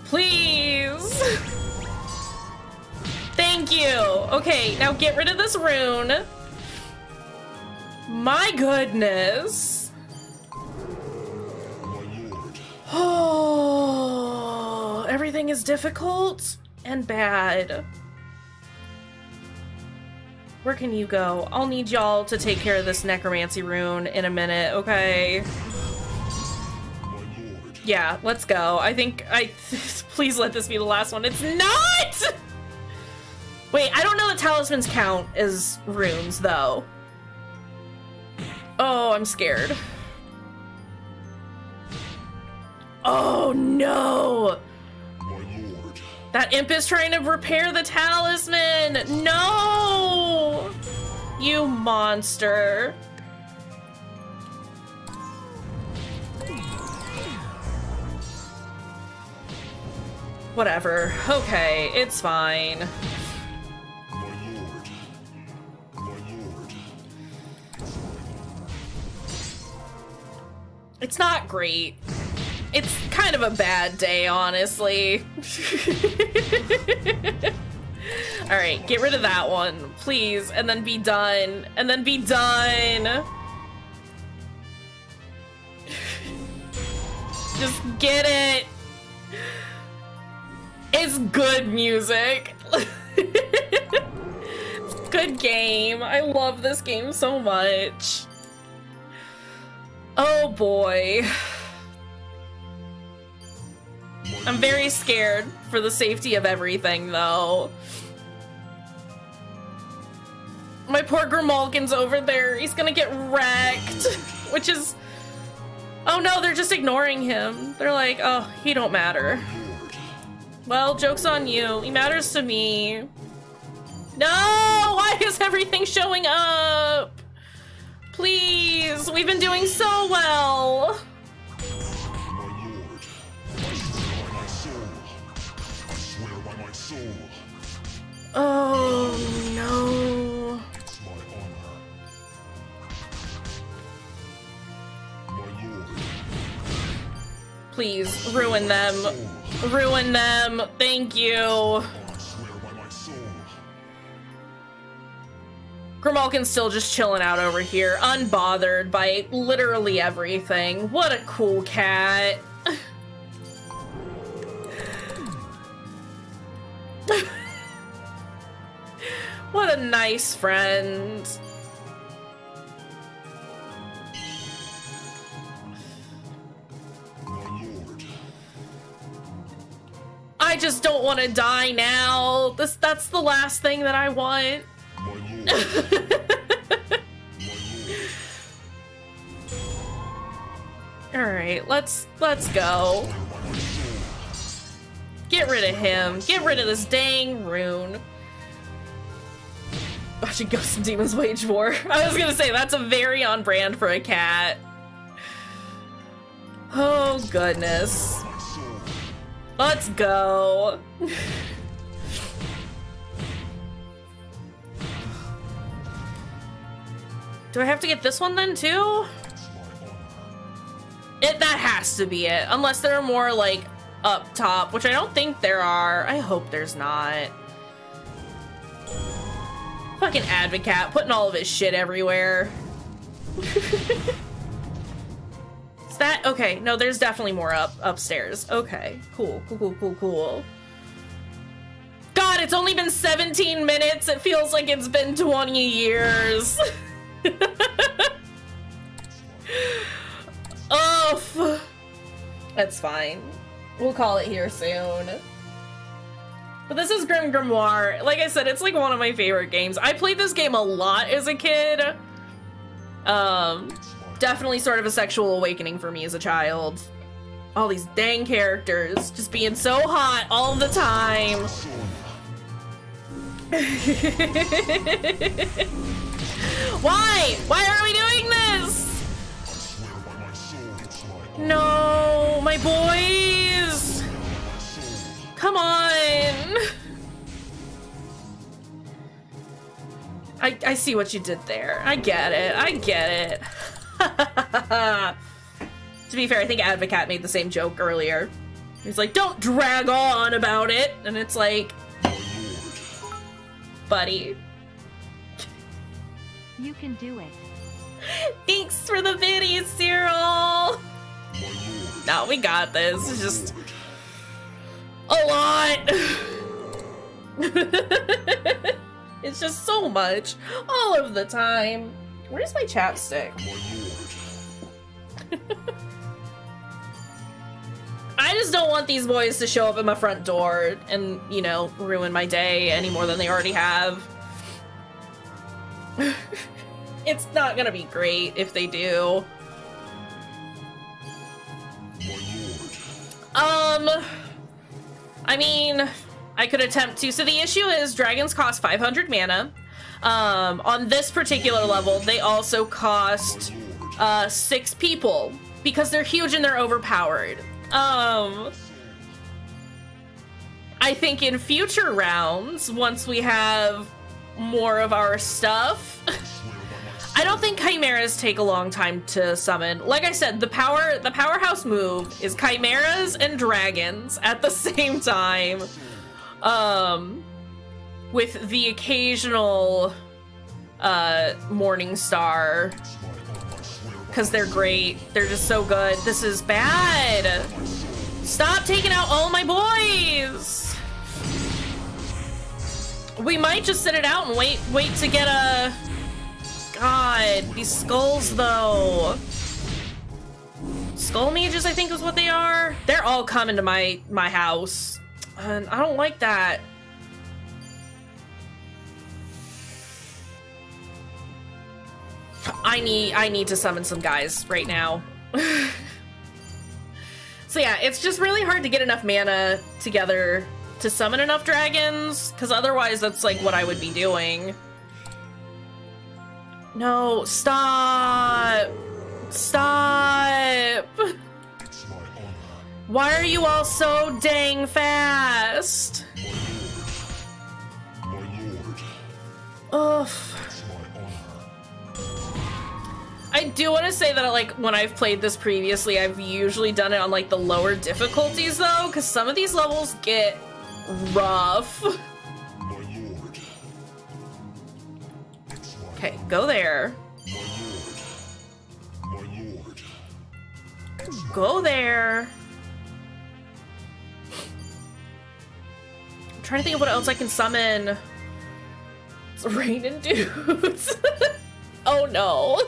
Please. Thank you. Okay, now get rid of this rune. My goodness. Oh, everything is difficult and bad. Where can you go? I'll need y'all to take care of this necromancy rune in a minute, okay? Yeah, let's go. I think I (laughs) please let this be the last one. It's not. Wait, I don't know that talismans count as runes though. Oh, I'm scared. Oh no! That imp is trying to repair the talisman! No! You monster. Whatever. Okay, it's fine. It's not great. It's kind of a bad day, honestly. (laughs) Alright, get rid of that one, please, and then be done. And then be done. (laughs) Just get it. It's good music. (laughs) good game. I love this game so much. Oh boy. I'm very scared for the safety of everything, though. My poor Grimalkin's over there. He's gonna get wrecked. (laughs) Which is Oh no, they're just ignoring him. They're like, oh, he don't matter. Well, joke's on you. He matters to me. No! Why is everything showing up? Please, we've been doing so well. Please, ruin them. Ruin them. Thank you. Grimalkin's still just chilling out over here, unbothered by literally everything. What a cool cat. (laughs) what a nice friend. I just don't want to die now. This that's the last thing that I want. (laughs) All right, let's let's go. Get rid of him. Get rid of this dang rune. Watching Ghosts and Demons wage war. (laughs) I was gonna say that's a very on brand for a cat. Oh goodness. Let's go. Do I have to get this one then too? It that has to be it. Unless there are more like up top, which I don't think there are. I hope there's not. Fucking Advocat putting all of his shit everywhere. (laughs) That okay? No, there's definitely more up upstairs. Okay, cool, cool, cool, cool, cool. God, it's only been 17 minutes. It feels like it's been 20 years. (laughs) Oh, that's fine. We'll call it here soon. But this is Grim Grimoire. Like I said, it's like one of my favorite games. I played this game a lot as a kid. Um, definitely sort of a sexual awakening for me as a child. All these dang characters just being so hot all the time. (laughs) Why? Why are we doing this? No, my boys. Come on. I, I see what you did there. I get it. I get it. (laughs) to be fair, I think Advocat made the same joke earlier. He's like, don't drag on about it. And it's like, buddy, You can do it. (laughs) thanks for the biddies, Cyril. My lord. No, we got this. It's just a lot. (laughs) it's just so much all of the time. Where's my chapstick? I just don't want these boys to show up at my front door and, you know, ruin my day any more than they already have. (laughs) it's not gonna be great if they do. Um, I mean, I could attempt to. So the issue is dragons cost 500 mana. Um, on this particular level, they also cost uh, six people because they're huge and they're overpowered. Um, I think in future rounds, once we have more of our stuff, (laughs) I don't think chimeras take a long time to summon. Like I said, the power the powerhouse move is chimeras and dragons at the (laughs) same time. Um with the occasional uh morning star cuz they're great. They're just so good. This is bad. Stop taking out all my boys. We might just sit it out and wait wait to get a God, these skulls though. Skull mages, I think is what they are. They're all coming to my my house. And I don't like that. I need I need to summon some guys right now. (laughs) So yeah, it's just really hard to get enough mana together to summon enough dragons, because otherwise that's like what I would be doing. No, stop! Stop! It's my honor, Why are you all so dang fast? my lord. Ugh. My honor. I do want to say that like when I've played this previously, I've usually done it on like the lower difficulties though, because some of these levels get rough. Okay, go there. my lord. My lord. Go there. I'm trying to think of what else I can summon. It's raining dudes. (laughs) oh no.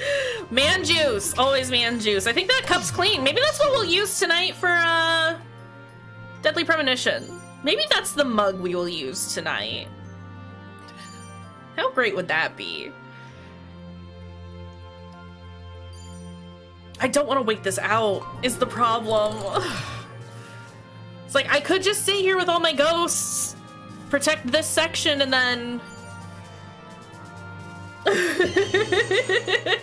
(laughs) man juice. Always man juice. I think that cup's clean. Maybe that's what we'll use tonight for uh Deadly Premonition. Maybe that's the mug we will use tonight. How great would that be? I don't want to wait this out, is the problem. (sighs) It's like, I could just sit here with all my ghosts, protect this section, and then... it's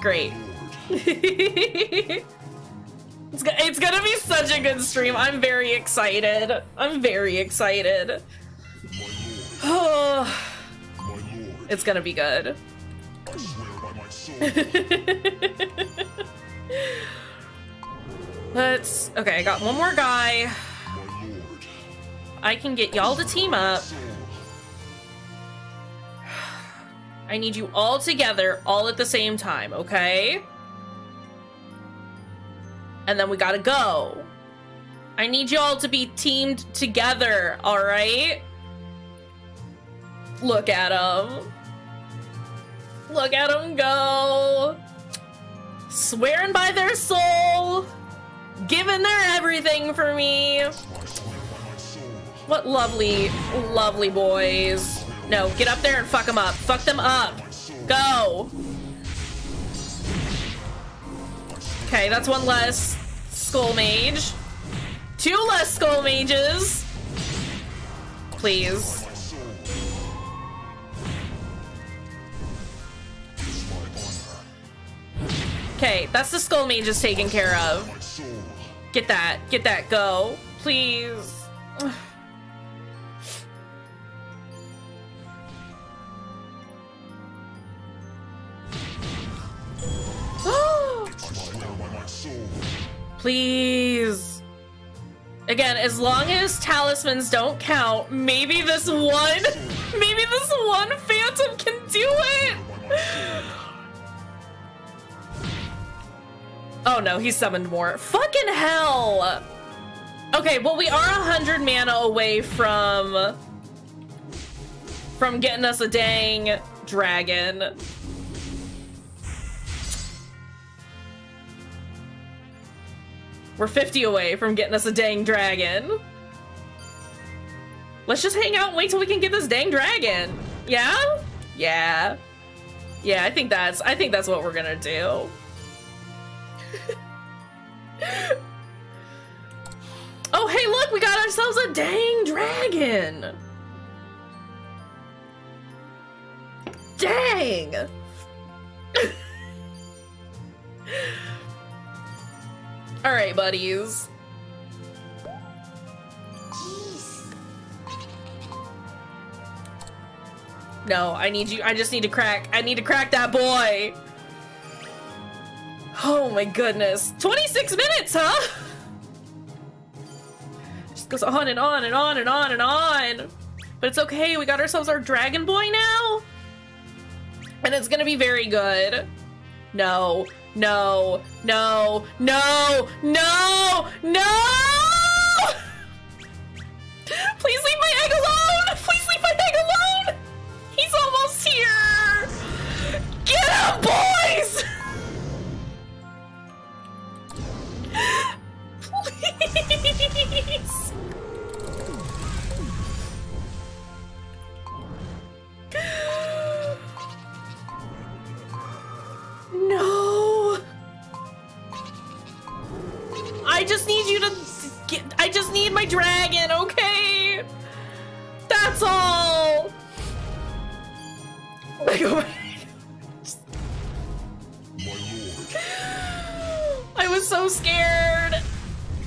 great. (laughs) it's, go- it's gonna be such a good stream. I'm very excited. I'm very excited. (sighs) It's gonna be good. (laughs) Let's. Okay, I got one more guy. I can get y'all to team up. I need you all together, all at the same time, okay? And then we gotta go. I need y'all to be teamed together, alright? Look at them. Look at them go. Swearing by their soul. Giving their everything for me. What lovely, lovely boys. No, get up there and fuck them up. Fuck them up. Go. Okay, that's one less skull mage. Two less skull mages. Please. Okay, that's the skull mages taken care of. Get that. Get that. Go. Please. (gasps) Please. Again, as long as talismans don't count, maybe this one, (laughs) maybe this one phantom can do it. (gasps) Oh no, he summoned more. Fucking hell. Okay, well we are a hundred mana away from from getting us a dang dragon. We're 50 away from getting us a dang dragon. Let's just hang out and wait till we can get this dang dragon. Yeah? Yeah. Yeah, I think that's I think that's what we're gonna do. (laughs) oh, hey, look, we got ourselves a dang dragon. Dang. All right, buddies. Jeez. No, I need you. I just need to crack. I need to crack that boy. Oh my goodness. 26 minutes, huh? Just goes on and on and on and on and on. But it's okay. We got ourselves our dragon boy now. And it's going to be very good. No, no, no, no, no, no! Please leave my egg alone! Please leave my egg alone! He's almost here! Get him, boys! Please! No! I just need you to get. I just need my dragon, okay? That's all. Like, oh. (laughs) I was so scared. (laughs)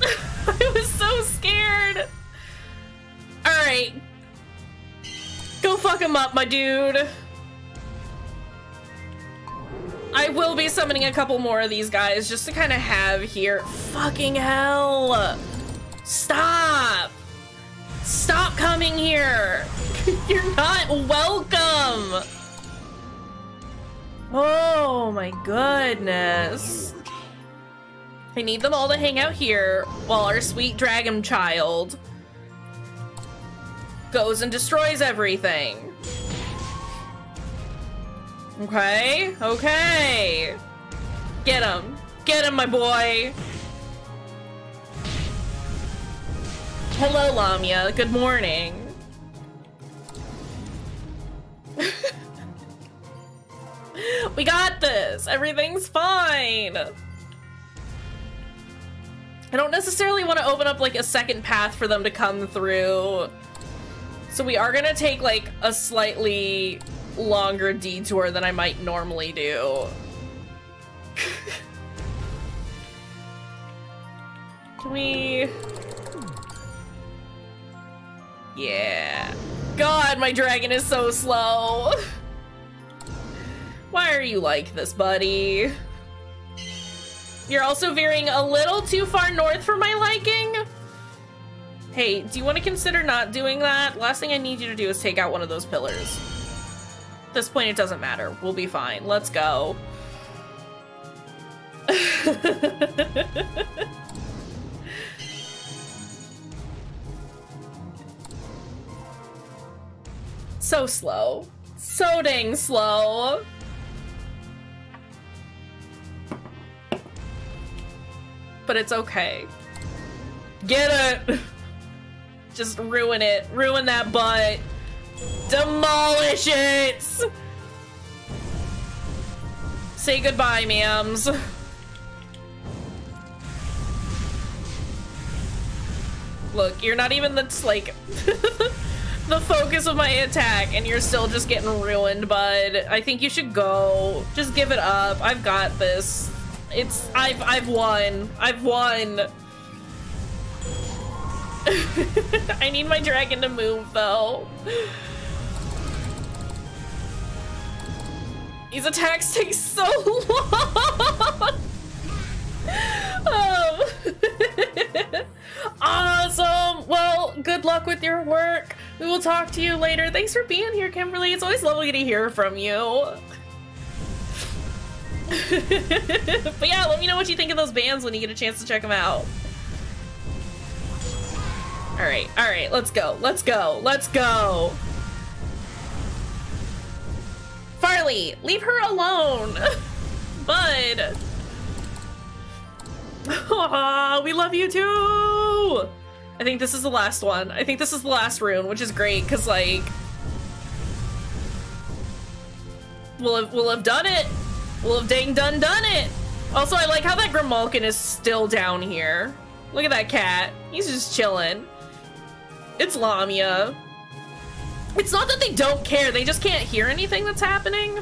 I was so scared. All right, go fuck him up, my dude. I will be summoning a couple more of these guys just to kind of have here. Fucking hell. Stop. Stop coming here. (laughs) You're not welcome. Oh my goodness. I need them all to hang out here while our sweet dragon child goes and destroys everything. Okay, okay. Get him. Get him, my boy. Hello, Lamia. Good morning. (laughs) we got this. Everything's fine. I don't necessarily want to open up like a second path for them to come through. So we are gonna take like a slightly longer detour than I might normally do. Can we... Yeah. God, my dragon is so slow. Why are you like this, buddy? You're also veering a little too far north for my liking. Hey, do you want to consider not doing that? Last thing I need you to do is take out one of those pillars. At this point, it doesn't matter. We'll be fine. Let's go. (laughs) so slow. So dang slow. But it's okay. Get it! (laughs) Just ruin it. Ruin that butt. Demolish it! Say goodbye, ma'ams. Look, you're not even the, like, (laughs) the focus of my attack, and you're still just getting ruined, bud. I think you should go. Just give it up. I've got this. It's, I've, I've won. I've won. (laughs) I need my dragon to move, though. These attacks take so (laughs) long. um, (laughs) awesome. Well, good luck with your work. We will talk to you later. Thanks for being here, Kimberly. It's always lovely to hear from you. (laughs) but yeah, let me know what you think of those bands when you get a chance to check them out. All right, all right, let's go, let's go, let's go. Farley, leave her alone. (laughs) Bud. Aw, we love you too. I think this is the last one. I think this is the last rune, which is great because like we'll have we'll have done it. We'll have dang done done it. Also, I like how that Grimalkin is still down here. Look at that cat. He's just chilling. It's Lamia. It's not that they don't care, they just can't hear anything that's happening.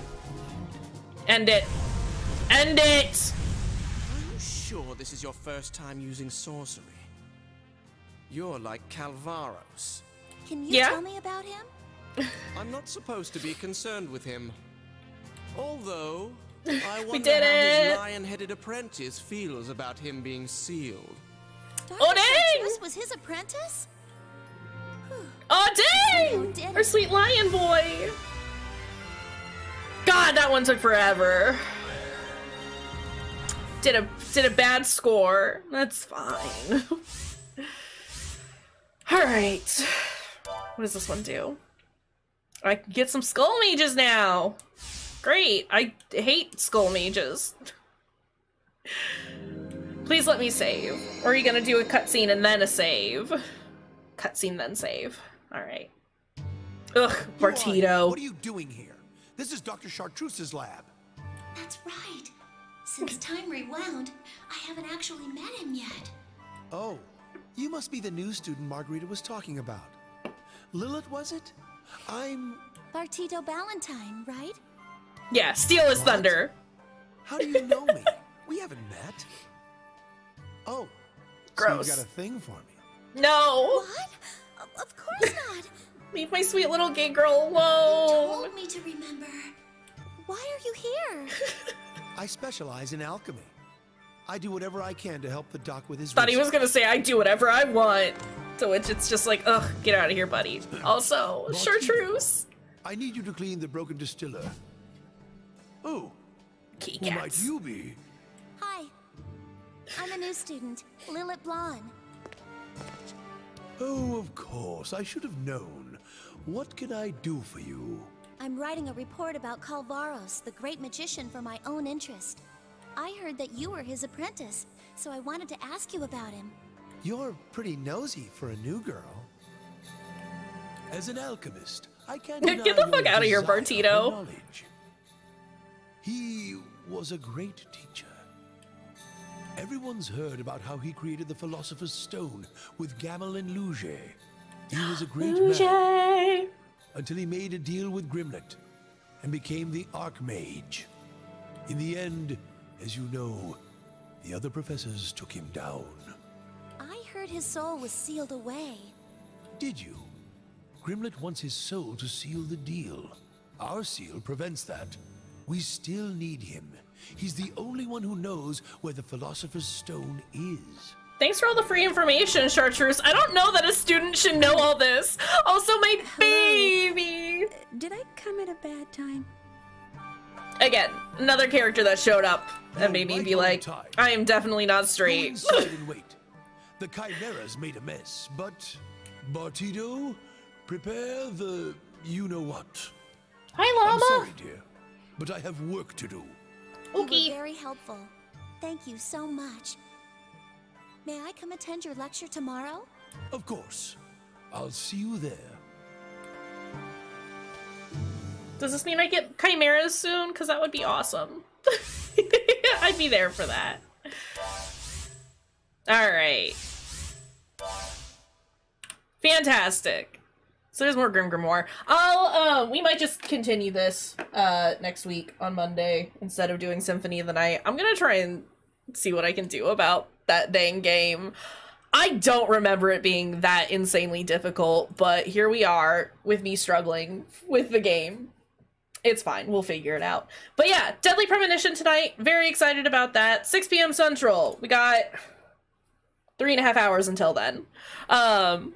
End it. End it! Are you sure this is your first time using sorcery? You're like Calvaros. Can you Yeah? tell me about him? (laughs) I'm not supposed to be concerned with him. Although, I (laughs) wonder did how it. his lion-headed apprentice feels about him being sealed. Dr. Oh, dang! Chartreuse was his apprentice? Oh Oh, dang! Our sweet lion boy. God, that one took forever. Did a did a bad score. That's fine. (laughs) All right. What does this one do? I can get some skull mages now. Great. I hate skull mages. (laughs) Please let me save. Or are you gonna do a cutscene and then a save? Cutscene then save. All right. Ugh, Who are you? Bartido. What are you doing here? This is Dr. Chartreuse's lab. That's right. Since (laughs) time rewound, I haven't actually met him yet. Oh, you must be the new student Margarita was talking about. Lillet, was it? I'm. Bartido Ballantyne, right? Yeah, steal his What? thunder. How do you know me? (laughs) we haven't met. Oh, Gross. So you got a thing for me. No! What? Of- Of course not. (laughs) Leave my sweet little gay girl You alone. told me to remember. Why are you here? (laughs) I specialize in alchemy. I do whatever I can to help the doc with his. Thought he was gonna say I do whatever I want. To which it's just like, ugh, get out of here, buddy. (clears throat) Also, Martino. chartreuse. I need you to clean the broken distiller. Oh, Kitty who might you be? Hi. I'm a new student, Lillet Blan. Oh, of course. I should have known. What can I do for you? I'm writing a report about Calvaros, the great magician, for my own interest. I heard that you were his apprentice, so I wanted to ask you about him. You're pretty nosy for a new girl. As an alchemist, I can't (laughs) Get the fuck out of here, desire Bartido. knowledge. He was a great teacher. Everyone's heard about how he created the Philosopher's Stone with Gamelin Luge. He was a great man until he made a deal with Grimlet and became the Archmage. In the end, as you know, the other professors took him down. I heard his soul was sealed away. Did you? Grimlet wants his soul to seal the deal. Our seal prevents that. We still need him. He's the only one who knows where the Philosopher's Stone is. Thanks for all the free information, Chartreuse. I don't know that a student should know all this. Also, my baby. Uh, did I come at a bad time? Again, another character that showed up and You're made me be like, time. I am definitely not Go straight. inside (laughs) and wait. The Chimeras made a mess, but Bartido, prepare the you know what. Hi, I'm Llama. sorry, dear, but I have work to do. You Okay. were very helpful. Thank you so much. May I come attend your lecture tomorrow? Of course. I'll see you there. Does this mean I get chimeras soon? Because that would be awesome. (laughs) I'd be there for that. All right. Fantastic. So there's more Grim Grimoire. I'll um we might just continue this uh next week on Monday instead of doing Symphony of the Night. I'm gonna try and see what I can do about that dang game. I don't remember it being that insanely difficult, but here we are with me struggling with the game. It's fine. We'll figure it out. But yeah, Deadly Premonition tonight. Very excited about that. 6 p.m. Central. We got three and a half hours until then. Um,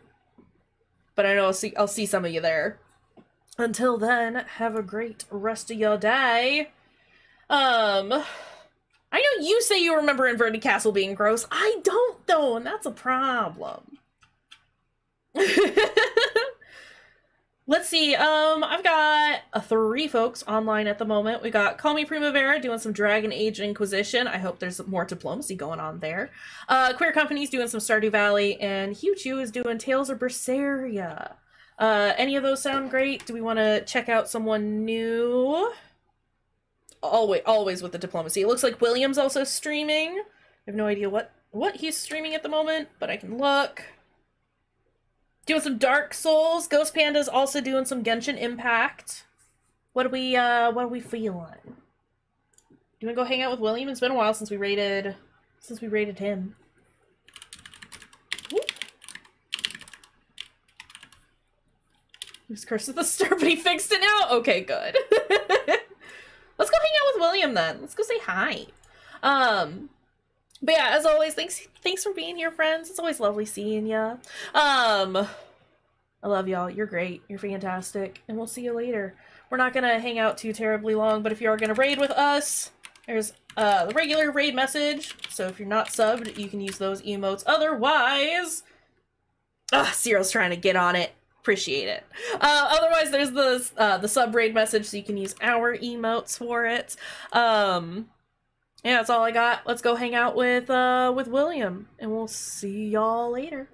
but I know I'll see I'll see some of you there. Until then, have a great rest of your day. Um, I know you say you remember Inverted Castle being gross. I don't though, and that's a problem. (laughs) Let's see. Um, I've got three folks online at the moment. We got Call Me Primavera doing some Dragon Age Inquisition. I hope there's more diplomacy going on there. Uh, Queer Company's doing some Stardew Valley, and Hugh Chu is doing Tales of Berseria. Uh, any of those sound great? Do we want to check out someone new? Always, always with the diplomacy. It looks like William's also streaming. I have no idea what what he's streaming at the moment, but I can look. Doing some Dark Souls. Ghost Panda's also doing some Genshin Impact. What are we uh what are we feeling? Do you wanna go hang out with William? It's been a while since we rated since we rated him. Whoop. Was cursed with the stir, but he fixed it now? Okay, good. (laughs) Let's go hang out with William then. Let's go say hi. Um but yeah, as always, thanks thanks for being here, friends. It's always lovely seeing ya. Um, I love y'all. You're great. You're fantastic, and we'll see you later. We're not gonna hang out too terribly long, but if you are gonna raid with us, there's uh the regular raid message. So if you're not subbed, you can use those emotes. Otherwise, ah, Cyril's trying to get on it. Appreciate it. Uh, otherwise, there's the uh, the sub raid message, so you can use our emotes for it. Um, yeah, that's all I got. Let's go hang out with uh with William, and we'll see y'all later.